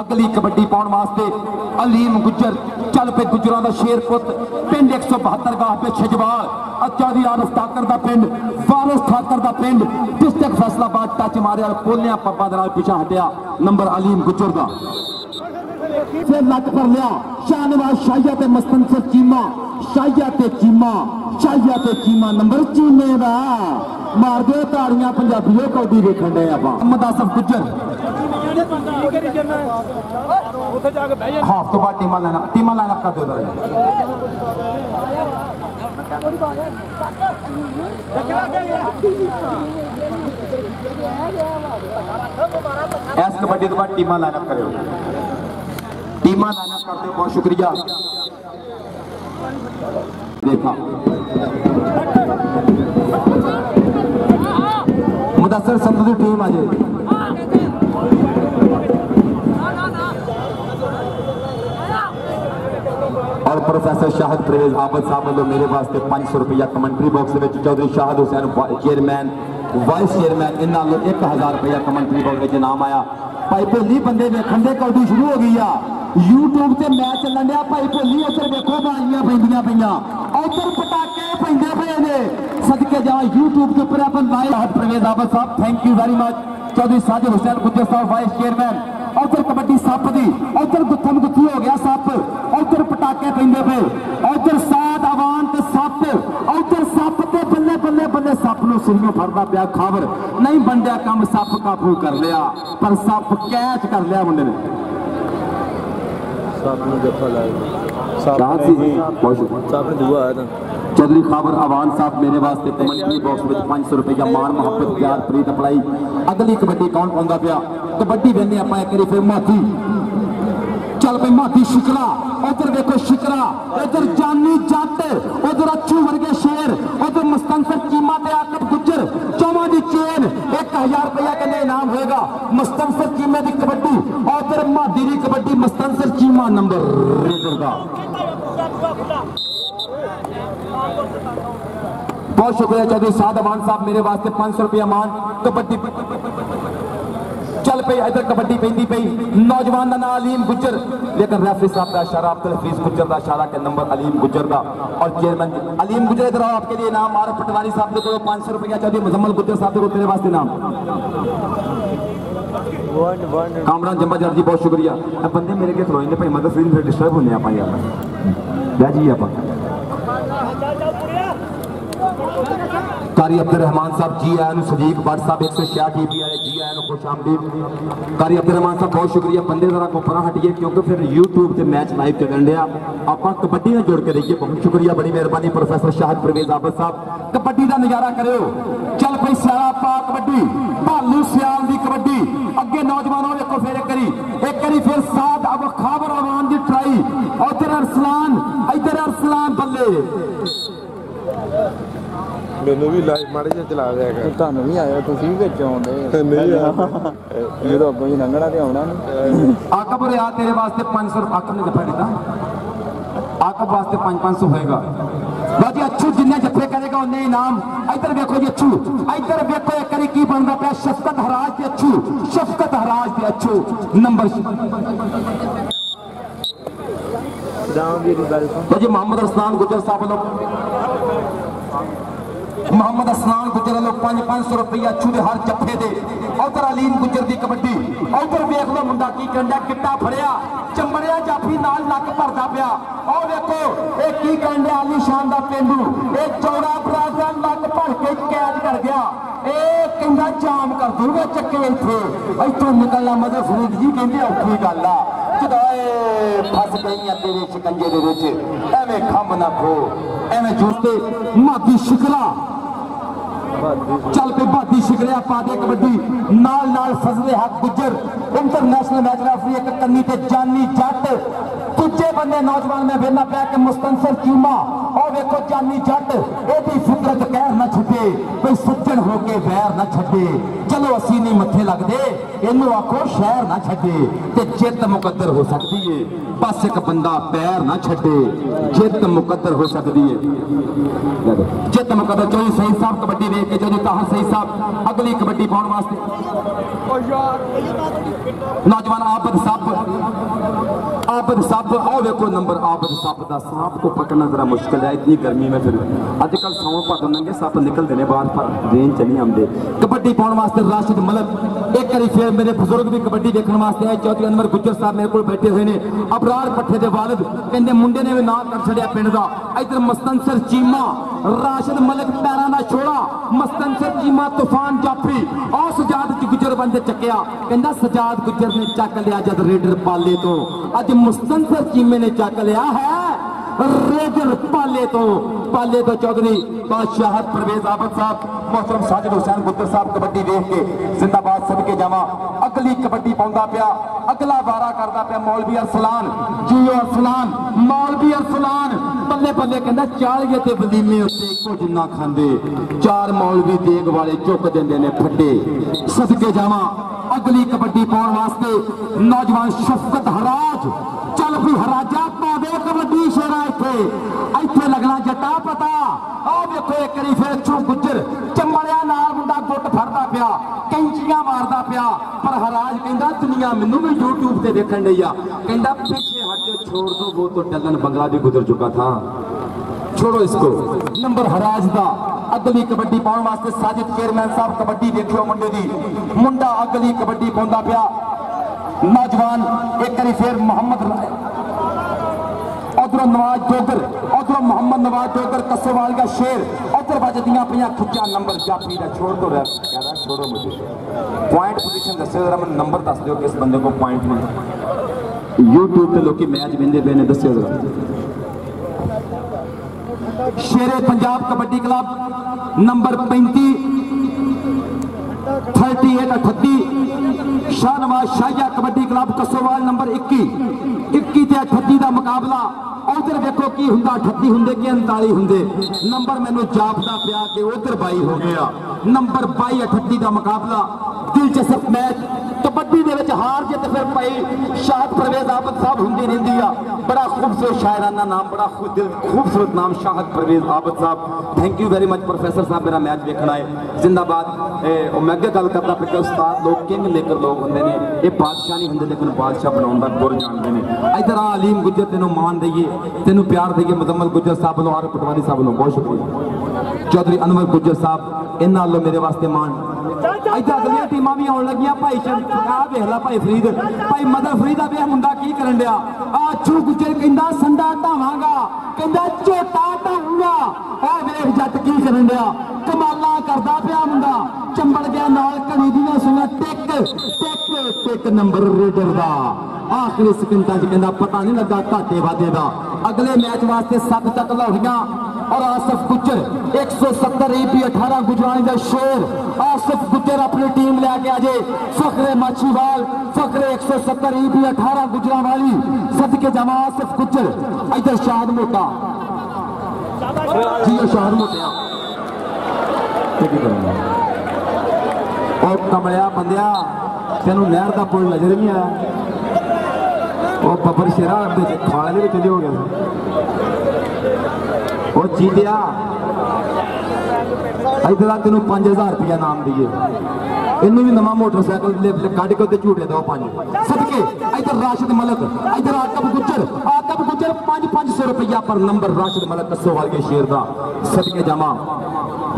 [SPEAKER 2] ਅਗਲੀ ਕਬੱਡੀ ਪਾਉਣ ਵਾਸਤੇ ਅਲੀਮ ਗੁੱਜਰ, ਚੱਲ ਪਏ ਗੁੱਜਰਾਂ ਦਾ ਸ਼ੇਰ ਪੁੱਤ, ਪਿੰਡ 172 ਗਾਹ ਤੇ ਛਜਵਾਲ ਅਚਾਦੀ ਆਰਫ ਠਾਕਰ ਦਾ ਪਿੰਡ, ਵਾਰਿਸ ਠਾਕਰ ਦਾ ਪਿੰਡ ਡਿਸਟ੍ਰਿਕਟ ਫੈਸਲਾਬਾਦ ਟੱਚ ਮਾਰਿਆ, ਕੋਲਿਆਂ ਪੱਪਾ ਦੇ ਨਾਲ ਪਿਛਾ ਹਟਿਆ ਨੰਬਰ ਅਲੀਮ ਗੁੱਜਰ ਦਾ। फिर लग पर लिया शाहनवाज, शाहिया ते मस्तन से चीमा, शाहिया चीमा शाहिया चीमा नंबर चीमे का मार दो ताड़ियाँ पंजाबियों कौडी देखन दे आपा। अहमद
[SPEAKER 3] आसफ हाफ़ तो बाद टीमा
[SPEAKER 2] लाइन टीमा लाइन कर दो इस कबड्डी तो बाद टीमा लाइन करो ईमान आना करते बहुत शुक्रिया। देखा। मुदसर संतु टीम आज और प्रोफेसर शाहद परेज हाबद साहब वालों मेरे वास्ते पाँच सौ रुपया कमेंट्री बॉक्स में Chaudhary Shahid Hussain chairman, vice chairman इन्होंने एक हज़ार रुपया कमेंट्री बॉक्स में नाम आया। भाई भेली बंदे में खंडे कौटी शुरू हो गई है ਬੰਦੇ YouTube ਤੇ ਮੈਚ ਚੱਲਣ ਡਿਆ ਭਾਈ ਭੋਲੀ ਉੱਧਰ ਵੇਖੋ ਬਾਜ਼ੀਆਂ ਪੈਂਦੀਆਂ ਪਈਆਂ। ਉੱਧਰ ਪਟਾਕੇ ਪੈਂਦੇ ਪਏ ਨੇ। ਸਦਕੇ ਜਾ YouTube ਦੇ ਉੱਪਰ ਆਪਾਂ live Shahid Parvez Abid Sahib thank you very much Chaudhary Sajid Hussain, Gujjar Sahib vice chairman ਉਧਰ ਕਬੱਡੀ ਸੱਪ ਦੀ, ਉਧਰ ਗੁੱਥਮ ਗੁੱਥੀ ਹੋ ਗਿਆ ਸੱਪ। ਉਧਰ ਪਟਾਕੇ ਪੈਂਦੇ ਪਏ। ਉਧਰ ਸਾਦ ਆਵਾਨ ਤੇ ਸੱਪ। ਉਧਰ ਸੱਪ ਤੇ ਬੱਲੇ ਬੱਲੇ ਬੱਲੇ ਸੱਪ ਨੂੰ ਸਿਰੋਂ ਫੜਦਾ ਪਿਆ ਖਾਵਰ ਨਹੀਂ ਬੰਦਿਆ ਕੰਮ ਸੱਪ ਕਾਬੂ ਕਰ ਲਿਆ, ਪਰ ਸੱਪ ਕੈਚ ਕਰ ਲਿਆ ਮੁੰਡੇ ਨੇ। चौधरी खाबर अवान साहब मेरे वास्ते कमेंट्री बॉक्स में पाँच सौ रुपये मान मोहब्बत प्यार प्रीत अपलाई अगली कबड्डी कौन पाँगा पाया? कबड्डी बहने आप एक फिर माथी चल पे माथी शिकला उधर देखो शिकरा। उधर जानी जाते उधर अच्छू वर्गे शेर उधर मुस्तनसर चीमा ते आकर गुजर चौवा की हज़ार रुपया कहने इनाम होगा मस्तनसर चीमा की कबड्डी और तेरे मादी कबड्डी, मस्तनसर चीमा नंबर। का बहुत शुक्रिया चौधरी साहब साहब, मेरे वास्ते पाँच सौ रुपया मान कबड्डी चल पई इधर कबड्डी पेंदी पई नौजवान का नाम अलीम गुज्जर लेकिन रेफरी साहब का इशारा अब्दुल हफीज गुज्जर का इशारा के नंबर अलीम गुज्जर का और चेयरमैन अलीम गुज्जर इधर आओ आपके लिए नाम आरफ पटवारी साहब को 500 रुपया चौधरी मुजम्मल गुज्जर साहब को तेरे वास्ते नाम
[SPEAKER 4] वन वन
[SPEAKER 2] कामरान जंबा जर जी बहुत शुक्रिया ਇਹ ਬੰਦੇ ਮੇਰੇ ਕੇ ਖਲੋਏ ਨੇ ਭਾਈ ਮਦਦ ਫਿਰ ਡਿਸਟਰਬ ਹੁੰਨੇ ਆਪਾਂ ਯਾਰ कारी अब्दुल रहमान साहब जी आयन सदीक भट्ट साहब, एक सौ छिया ई पी आए जी आयन खुश आमदी कारी अब्दुल रहमान साहब, बहुत शुक्रिया। बंदे जरा को परा हटिए, क्योंकि फिर यूट्यूब से मैच लाइव चलन दिया आप कबड्डी में जुड़ के देखिए, बहुत शुक्रिया, बड़ी मेहरबानी प्रोफेसर शाहिद परवेज आबद साहब। कबड्डी का नज़ारा करो चल भाई, सियाला पा कबड्डी। भालू सियाल की कबड्डी। अगे नौजवानों देखो फिर एक करी। एक करी फिर सात अब खाबर अवान की ट्राई। उधर अरसलान, इधर अरसलान बल्ले।
[SPEAKER 4] ਮੈਨੂੰ ਵੀ ਲਾਈਵ ਮਾੜੇ ਜਿਹਾ ਚਲਾ ਦਿਆ ਕਰ
[SPEAKER 3] ਤੁਹਾਨੂੰ ਵੀ ਆਇਆ ਤੁਸੀਂ ਵੀ ਵਿੱਚ ਆਉਂਦੇ
[SPEAKER 4] ਨਹੀਂ ਆਇਆ।
[SPEAKER 3] ਜਦੋਂ ਅੱਗੋਂ ਹੀ ਲੰਘਣਾ ਤੇ ਆਉਣਾ ਨਹੀਂ
[SPEAKER 2] ਆਕਬ ਰਿਆ ਤੇਰੇ ਵਾਸਤੇ 500 ਆਕਬ ਨੇ ਜੱਫਾ ਦਿੱਤਾ ਆਕਬ ਵਾਸਤੇ 5-500 ਹੋਏਗਾ ਬਾਜੀ ਅੱਛੂ ਜਿੰਨੇ ਜੱਫੇ ਕਰੇਗਾ ਉਹਨੇ ਇਨਾਮ ਇੱਧਰ ਵੇਖੋ ਜੀ ਅੱਛੂ ਇੱਧਰ ਵੇਖੋ ਇੱਕ ਵਾਰੀ ਕੀ ਬਣਦਾ ਪਿਆ ਸ਼ਫਕਤ ਹਰਾਜ ਤੇ ਅੱਛੂ ਸ਼ਫਕਤ ਹਰਾਜ ਤੇ ਅੱਛੂ ਨੰਬਰ
[SPEAKER 3] ਜਾਮ ਵੀ ਦੀ ਵੈਲਕਮ
[SPEAKER 2] ਬਾਜੀ ਮੁਹੰਮਦ ਅਸਲਾਨ ਗੁਜਰ ਸਾਹਿਬ ਵੱਲੋਂ ਮੁਹੰਮਦ ਅਸਲਾਨ ਗੁਜਰ ਵੱਲੋਂ 5-500 ਰੁਪਇਆ ਅੱਛੂ ਦੇ ਹਰ ਜੱਫੇ ਦੇ ਉਧਰ ਅਲੀਮ ਗੁਜਰ ਦੀ ਕਬੱਡੀ ਉਧਰ ਵੇਖ ਲਓ ਮੁੰਡਾ ਕੀ ਕੰਡਾ ਕਿੱਟਾ ਫੜਿਆ ਚੰਬੜਿਆ ਜਾਫੀ ਨਾਲ ਨੱਕ ਭਰਦਾ ਪਿਆ ਉਹ ਵੇਖੋ ਇਹ ਕੀ ਕੰਡਿਆ ਆਲੀ ਸ਼ਾਨ ਦਾ ਪਿੰਡੂ ਇਹ ਚੌੜਾ ਬਰਾਜ਼ਾ ਨੱਕ ਭਰ ਕੇ ਕੈਦ ਕਰ ਗਿਆ ਇਹ ਕਹਿੰਦਾ ਜਾਮ ਕਰ ਦੂਗਾ ਚੱਕੇ ਇੱਥੇ ਇੱਥੋਂ ਨਿਕਲਣਾ ਮਦਰ ਫਰੀਦ ਜੀ ਕਹਿੰਦੇ ਔਖੀ ਗੱਲ ਆ ਜਦੋਂ ਏ ਫਸ ਗਈਆਂ ਤੇਰੇ ਸ਼ਿਕੰਜੇ ਦੇ ਵਿੱਚ ਐਵੇਂ ਖੰਭ ਨਾ ਖੋ ਐਵੇਂ ਜੁੱਤੇ ਮਾਦੀ ਸ਼ਿਕਰਾ ਚੱਲ ਪਈ ਬਾਦੀ ਸ਼ਿਕਰਿਆ ਪਾ ਦੇ ਕਬੱਡੀ ਨਾਲ ਨਾਲ ਫਜ਼ਲੇ ਹੱਕ ਗੁੱਜਰ ਇੰਟਰਨੈਸ਼ਨਲ ਮੈਚ ਰੈਫਰੀ ਇੱਕ ਕੰਨੀ ਤੇ ਜਾਨੀ ਜੱਟ ਦੂਜੇ ਬੰਦੇ ਨੌਜਵਾਨ ਮੈਂ ਵੇਖਣਾ ਪਿਆ ਕਿ ਮੁਸਤਨਸਰ ਚੀਮਾ ਉਹ ਵੇਖੋ ਜਾਨੀ ਜੱਟ ਇਹਦੀ ਫਿਤਰਤ ਕਹਿਰ ਨਾ ਛੱਡੇ ਕੋਈ ਸੱਜਣ ਹੋ ਕੇ ਵੈਰ ਨਾ ਛੱਡੇ ਚਲੋ ਅਸੀਂ ਨਹੀਂ ਮੱਥੇ ਲੱਗਦੇ ਇਹਨੂੰ ਆਖੋ ਸ਼ਹਿਰ ਨਾ ਛੱਡੇ ਤੇ ਜਿੱਤ ਮੁਕੱਦਰ ਹੋ ਸਕਦੀ ਏ ਬਸ ਇੱਕ ਬੰਦਾ ਪੈਰ ਨਾ ਛੱਡੇ ਜਿੱਤ ਮੁਕੱਦਰ ਹੋ ਸਕਦੀ ਏ ਲੈ ਲਓ। ਜਿੱਤ ਮੁਕੱਦਰ ਚੋਈ ਸਹੀ ਸਾਹਿਬ ਕਬੱਡੀ ਵੇਖ ਕੇ ਜਦੋਂ ਤਾਹਰ ਸਹੀ ਸਾਹਿਬ ਅਗਲੀ ਕਬੱਡੀ ਪਾਉਣ ਵਾਸਤੇ ਨੌਜਵਾਨ आपद सप आओ वेखो नंबर आपद सप का सांप को पकड़ना जरा मुश्किल है, इतनी गर्मी में फिर। अजकल सौ भर सप निकलते हैं बार पर रेन च नहीं आते कबड्डी पाने वास्ते राशिद मलक, एक बार फिर मेरे बुज़ुर्ग भी कबड्डी देखने वास्ते आए, चौधरी अनवर गुजर साहब मेरे को बैठे हुए हैं अपराध पट्ठे के बालद कहते मुंडे ने भी ना कर छड़िया पिंड का इधर मस्तंसर चीमा, राशिद मलक पैर का छोड़ा मस्तंसर चीमा तूफ़ान जापी उस जात ਗੁੱਜਰ ਬੰਦੇ ਚੱਕਿਆ ਕਹਿੰਦਾ ਸਜਾਦ ਗੁੱਜਰ ਨੇ ਚੱਕ ਲਿਆ ਜਦ ਰੇਡਰ ਪਾਲੇ ਤੋਂ ਅੱਜ ਮੁਸਤਨਸਰ ਚੀਮੇ ਨੇ ਚੱਕ ਲਿਆ ਹੈ रेजर पाले तो पाले तो चौधरी, बादशाह परवेज आबद साहब, मोहतरम साजिद हुसैन गुप्तर साहब कबड्डी देख के जिंदाबाद सबके जावा अगली कबड्डी पाँदा पाया, अगला वारा करता पाया मौलवी अरसलान, जियो अरसलान, मौलवी अरसलान। बल्ले बल्ले कहना चालिए तो वलीमे उत्ते खाते चार मौलवी देग वाले चुक देंगे ने फटे सदके जावा अगली कबड्डी पाने वास्ते नौजवान शफकत हराज ਪਾਵੇ ਕਬੱਡੀ ਸ਼ੇਰਾ ਇੱਥੇ ਇੱਥੇ ਲੱਗਣਾ ਜੱਟਾ ਪਤਾ ਆਹ ਵੇਖੋ ਇੱਕ ਵਾਰੀ ਫੇਰ ਛੂ ਗੁੱਜਰ ਚੰਬੜਿਆ ਨਾਲ ਮੁੰਡਾ ਗੁੱਟ ਫੜਦਾ ਪਿਆ ਕੈਂਚੀਆਂ ਮਾਰਦਾ ਪਿਆ ਪਰ ਹਰਾਜ ਕਹਿੰਦਾ ਦੁਨੀਆ ਮੈਨੂੰ ਵੀ YouTube ਤੇ ਦੇਖਣ ਲਈ ਆ ਕਹਿੰਦਾ ਪਿੱਛੇ ਹਟੋ ਛੋੜ ਦੋ ਉਹ तो टलन बंगला भी गुजर चुका था छोड़ो इसको नंबर हराज ਦਾ ਅਗਲੀ ਕਬੱਡੀ ਪਾਉਣ ਵਾਸਤੇ ਸਾਜਿਦ ਚੇਅਰਮੈਨ ਸਾਹਿਬ ਕਬੱਡੀ ਦੇਖਿਓ ਮੁੰਡੇ ਦੀ ਮੁੰਡਾ ਅਗਲੀ ਕਬੱਡੀ ਪਾਉਂਦਾ ਪਿਆ ਨੌਜਵਾਨ ਇੱਕ ਵਾਰੀ ਫੇਰ उधरों नवाज़ डोगर उधरों मोहम्मद नवाज़ डोगर कसोवाल का शेर। उधर बज बजदियाँ अपन खिचा नंबर जापी का छोड़ दो रहा कह छोड़ो मुझे। पॉइंट पोजीशन दसो जरा मैं नंबर दस दो किस बंदे को पॉइंट मिल यूट्यूब पे लोग मैच बिंदे पे ने दसो जरा। शेरे पंजाब कबड्डी क्लब, नंबर पैंती थर्टी एट अठती शाहनवाज शाहिया कबड्डी क्लब कसोवाल नंबर इक्की। इक्की से अठती का मुकाबला। ਉਧਰ ਵੇਖੋ ਕੀ ਹੁੰਦਾ 38 ਹੁੰਦੇ ਕਿ 39 ਹੁੰਦੇ। ਨੰਬਰ ਮੈਨੂੰ ਜਾਪਦਾ ਪਿਆ ਕਿ ਉਧਰ 22 ਹੋ ਗਿਆ। ਨੰਬਰ 22 38 ਦਾ ਮੁਕਾਬਲਾ। ਦਿਲਚਸਪ ਮੈਚ ਕਬੱਡੀ ਦੇ ਵਿੱਚ ਹਾਰ ਜਿੱਤ ਫਿਰ ਭਾਈ ਸ਼ਾਹਦ ਪਰਵੇਜ਼ ਆਬਦ ਸਾਹਿਬ ਹੁੰਦੀ ਰਹਿੰਦੀ ਆ। ਬੜਾ ਖੂਬਸੂਰਤ ਸ਼ਾਇਰਾਨਾ ਨਾਮ, ਬੜਾ ਖੂਬ ਖੂਬਸੂਰਤ ਨਾਮ Shahid Parvez Abid Sahib. Thank you very much professor Sahib, ਮੇਰਾ ਮੈਚ ਵੇਖਣਾ ਹੈ ਜ਼ਿੰਦਾਬਾਦ। ਉਹ ਮੈਂ ਅੱਗੇ ਗੱਲ ਕਰਦਾ ਪਿਆ ਕਿ ਉਸਤਾਦ ਲੋਕ ਕਿੰਗ ਲੇਕਰ ਲੋਕ ਹੁੰਦੇ ਨੇ, ਇਹ ਬਾਦਸ਼ਾਹ ਨਹੀਂ ਹੁੰਦੇ, ਲੇਕਿਨ ਬਾਦਸ਼ਾਹ ਬਣਾਉਣ ਦਾ ਗੁਰ ਜਾਣਦੇ ਨੇ। ਇਧਰ ਆ, ਅਲੀਮ ਗੁੱਜਰ, ਤੈਨੂੰ ਮਾਣ ਦਈਏ, ਤੈਨੂੰ ਪਿਆਰ ਦਈਏ ਮੁਜ਼ੰਮਲ ਗੁੱਜਰ ਸਾਹਿਬ ਨੂੰ ਆਰ ਪਟਵਾਰੀ ਸਾਹਿਬ ਨੂੰ ਬਹੁਤ ਸ਼ੁਕਰੀਆ। ਚੌਧਰੀ ਅਨਵਰ ਗੁੱਜਰ ਸਾਹਿਬ ਇਹਨਾਂ ਵੱਲੋਂ ਮੇਰੇ ਵਾਸਤੇ ਮਾਣ। ਇੱਥੇ ਅਗਲੀਆਂ ਟੀਮਾਂ ਵੀ ਆਉਣ ਲੱਗੀਆਂ ਭਾਈ ਸ਼ਰ ਆ ਵੇਖ ਲੈ ਭਾਈ ਫਰੀਦ ਭਾਈ ਮਦਰ ਫਰੀਦ ਆ ਵੇਖ ਮੁੰਡਾ ਕੀ ਕਰਨ ਡਿਆ ਆ ਚੂ ਗੁੱਜਰ ਕਹਿੰਦਾ ਸੰਡਾ ਢਾਵਾਂਗਾ ਕਹਿੰਦਾ ਝੋਟਾ ਢਾਊਂਗਾ ਆ ਵੇਖ ਜੱਟ ਕੀ ਕਰਨ ਡਿਆ ਕਮਾਲਾਂ ਕਰਦਾ ਪਿਆ ਮੁੰਡਾ ਚੰਬੜ ਗਿਆ ਨਾਲ ਘੜੀ ਦੀਆਂ ਸੁਣਾ ਟਿਕ ਟਿਕ ਟਿਕ ਨੰਬਰ ਰੇਡਰ ਦਾ ਆਖਰੀ ਸਕਿੰਟਾਂ 'ਚ ਕਹਿੰਦਾ ਪਤਾ ਨਹੀਂ ਲੱਗਾ ਘਾਟੇ ਵਾਦੇ ਦਾ ਅਗਲੇ ਮੈਚ ਵਾਸਤੇ ਸੱਤ ਤੱਕ ਲੌੜੀਆਂ और आसिफ गुज्जर 170 ईपी 18 गुजरानी का शेर आसिफ गुज्जर अपनी टीम लेके आजे फखरे माछीवाल फखरे 170 ईपी 18 गुजरा वाली सदके जमा आसिफ गुज्जर इधर शाद मोटा जी शाद मोटिया और कमलिया बंदिया तेन नहर का पुल नज़र नहीं आया वो बबर शेरा खाले भी चले हो गया वो जीतिया इधर तेन पाँच हज़ार रुपया नाम दिए इन भी नवा मोटरसाइकिल कट के झूठे दो सदके इधर राशिद मलक इधर आकब गुजर आकब गुजर पाँच पाँच सौ रुपया पर नंबर राशिद मलक दसो वाले शेर का सदके जमा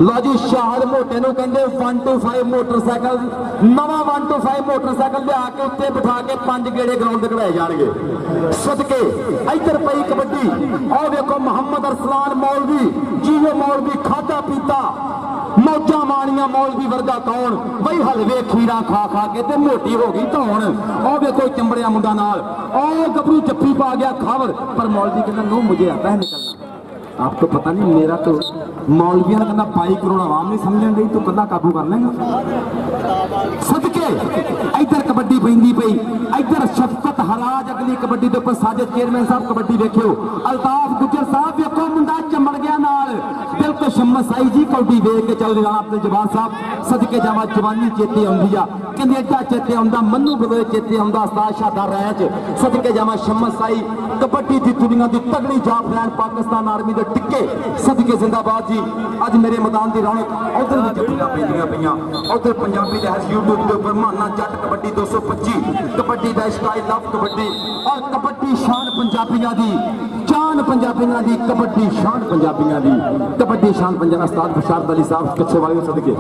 [SPEAKER 2] ਲੋ ਜੀ, ਸ਼ਾਹਦ ਮੋਟੇ ਨੂੰ ਕਹਿੰਦੇ 125 ਮੋਟਰਸਾਈਕਲ, ਨਵਾਂ 125 ਮੋਟਰਸਾਈਕਲ ਲਿਆ ਕੇ ਉੱਤੇ ਬਿਠਾ ਕੇ ਪੰਜ ਗੇੜੇ ਗਰਾਊਂਡ ਤੇ ਕਢਾਏ ਜਾਣਗੇ। ਸਦਕੇ, ਇੱਧਰ ਪਈ ਕਬੱਡੀ, ਆਹ ਵੇਖੋ ਮੁਹੰਮਦ ਅਰਸਲਾਨ ਮੌਲਵੀ ਜੀਓ ਮੌਲਵੀ ਖਾਦਾ ਪੀਤਾ। ਮੌਜਾਂ ਮਾਣੀਆਂ ਮੌਲਵੀ ਵਰਗਾ ਕੌਣ? ਬਈ ਹਲਵੇ ਖੀਰਾ ਖਾ ਖਾ ਕੇ ਤੇ ਮੋਟੀ ਹੋ ਗਈ ਧੌਣ। ਆਹ ਵੇਖੋ ਚੰਬੜਿਆ ਮੁੰਡਾ ਨਾਲ, ਆਹ ਗੱਭਰੂ ਜੱਫੀ ਪਾ ਗਿਆ ਖਾਵਰ, ਪਰ ਮੌਲਵੀ ਕਹਿੰਦਾ ਨੋ ਮੁਝੇ ਆਤਾ ਹੈ ਨਿਕਲਣਾ। आपको पता नहीं, मेरा तो मौलविया ने कहना बाई करोड़ आवाम नहीं समझ रही तो कदा काबू कर लेंगे? सदके, इधर कबड्डी पी पई, इधर शफकत हराज अगली कबड्डी के उपर साजिद चेयरमैन साहब कबड्डी देखियो अल्ताफ गुजर साहब वेखो मुंडा चमड़ गया ਸ਼ਮਸ ਸਾਈ ਜੀ ਕਬੱਡੀ ਵੇਖ ਕੇ ਚੱਲ ਰਿਹਾ ਆਪਣੇ ਜਵਾਨ ਸਾਹਿਬ। ਸਦਕੇ ਜਾਵਾ ਜਵਾਨੀ ਚੇਤੇ ਆਉਂਦੀ ਆ। ਕਹਿੰਦੇ ਚੇਤੇ ਆਉਂਦਾ, ਮੰਨੂ ਬਦੋਏ ਚੇਤੇ ਆਉਂਦਾ, ਉਸਤਾਦ ਸ਼ਾਦਾ ਰੈਚ ਸਦਕੇ ਜਾਵਾ ਸ਼ਮਸ ਸਾਈ, ਕਬੱਡੀ ਦੀ ਦੁਨੀਆ ਦੀ ਤਗੜੀ ਜਾਫ ਲੈਣ ਪਾਕਿਸਤਾਨ ਆਰਮੀ ਦੇ ਟਿੱਕੇ। ਸਦਕੇ ਜ਼ਿੰਦਾਬਾਦ ਜੀ, ਅੱਜ ਮੇਰੇ ਮੈਦਾਨ ਦੀ ਰੌਣਕ ਉਧਰ ਵੀ ਜੱਫੀਆਂ ਪੈਂਦੀਆਂ ਪਈਆਂ। ਉਧਰ ਪੰਜਾਬੀ ਦੇ YouTube ਦੇ ਉੱਪਰ ਮਾਨਾ ਜੱਟ ਕਬੱਡੀ 225 ਕਬੱਡੀ ਦਾ ਸਟਾਈਲ ਲਵ ਕਬੱਡੀ। ਔਰ ਕਬੱਡੀ ਸ਼ਾਨ ਪੰਜਾਬੀਆਂ ਦੀ। ਸ਼ਾਨ ਪੰਜਾਬੀਆਂ ਦੀ ਕਬੱਡੀ ਸ਼ਾਨ ਪੰਜਾਬੀਆਂ ਦੀ ਕਬੱਡੀ ਸ਼ਾਨ ਪੰਜਾਬ ਉਸਤਾਦ ਬਸ਼ਾਰਤ ਅਲੀ ਸਾਹਿਬ ਕੱਛੇ ਵਾਲੇ ਸਦਕੇ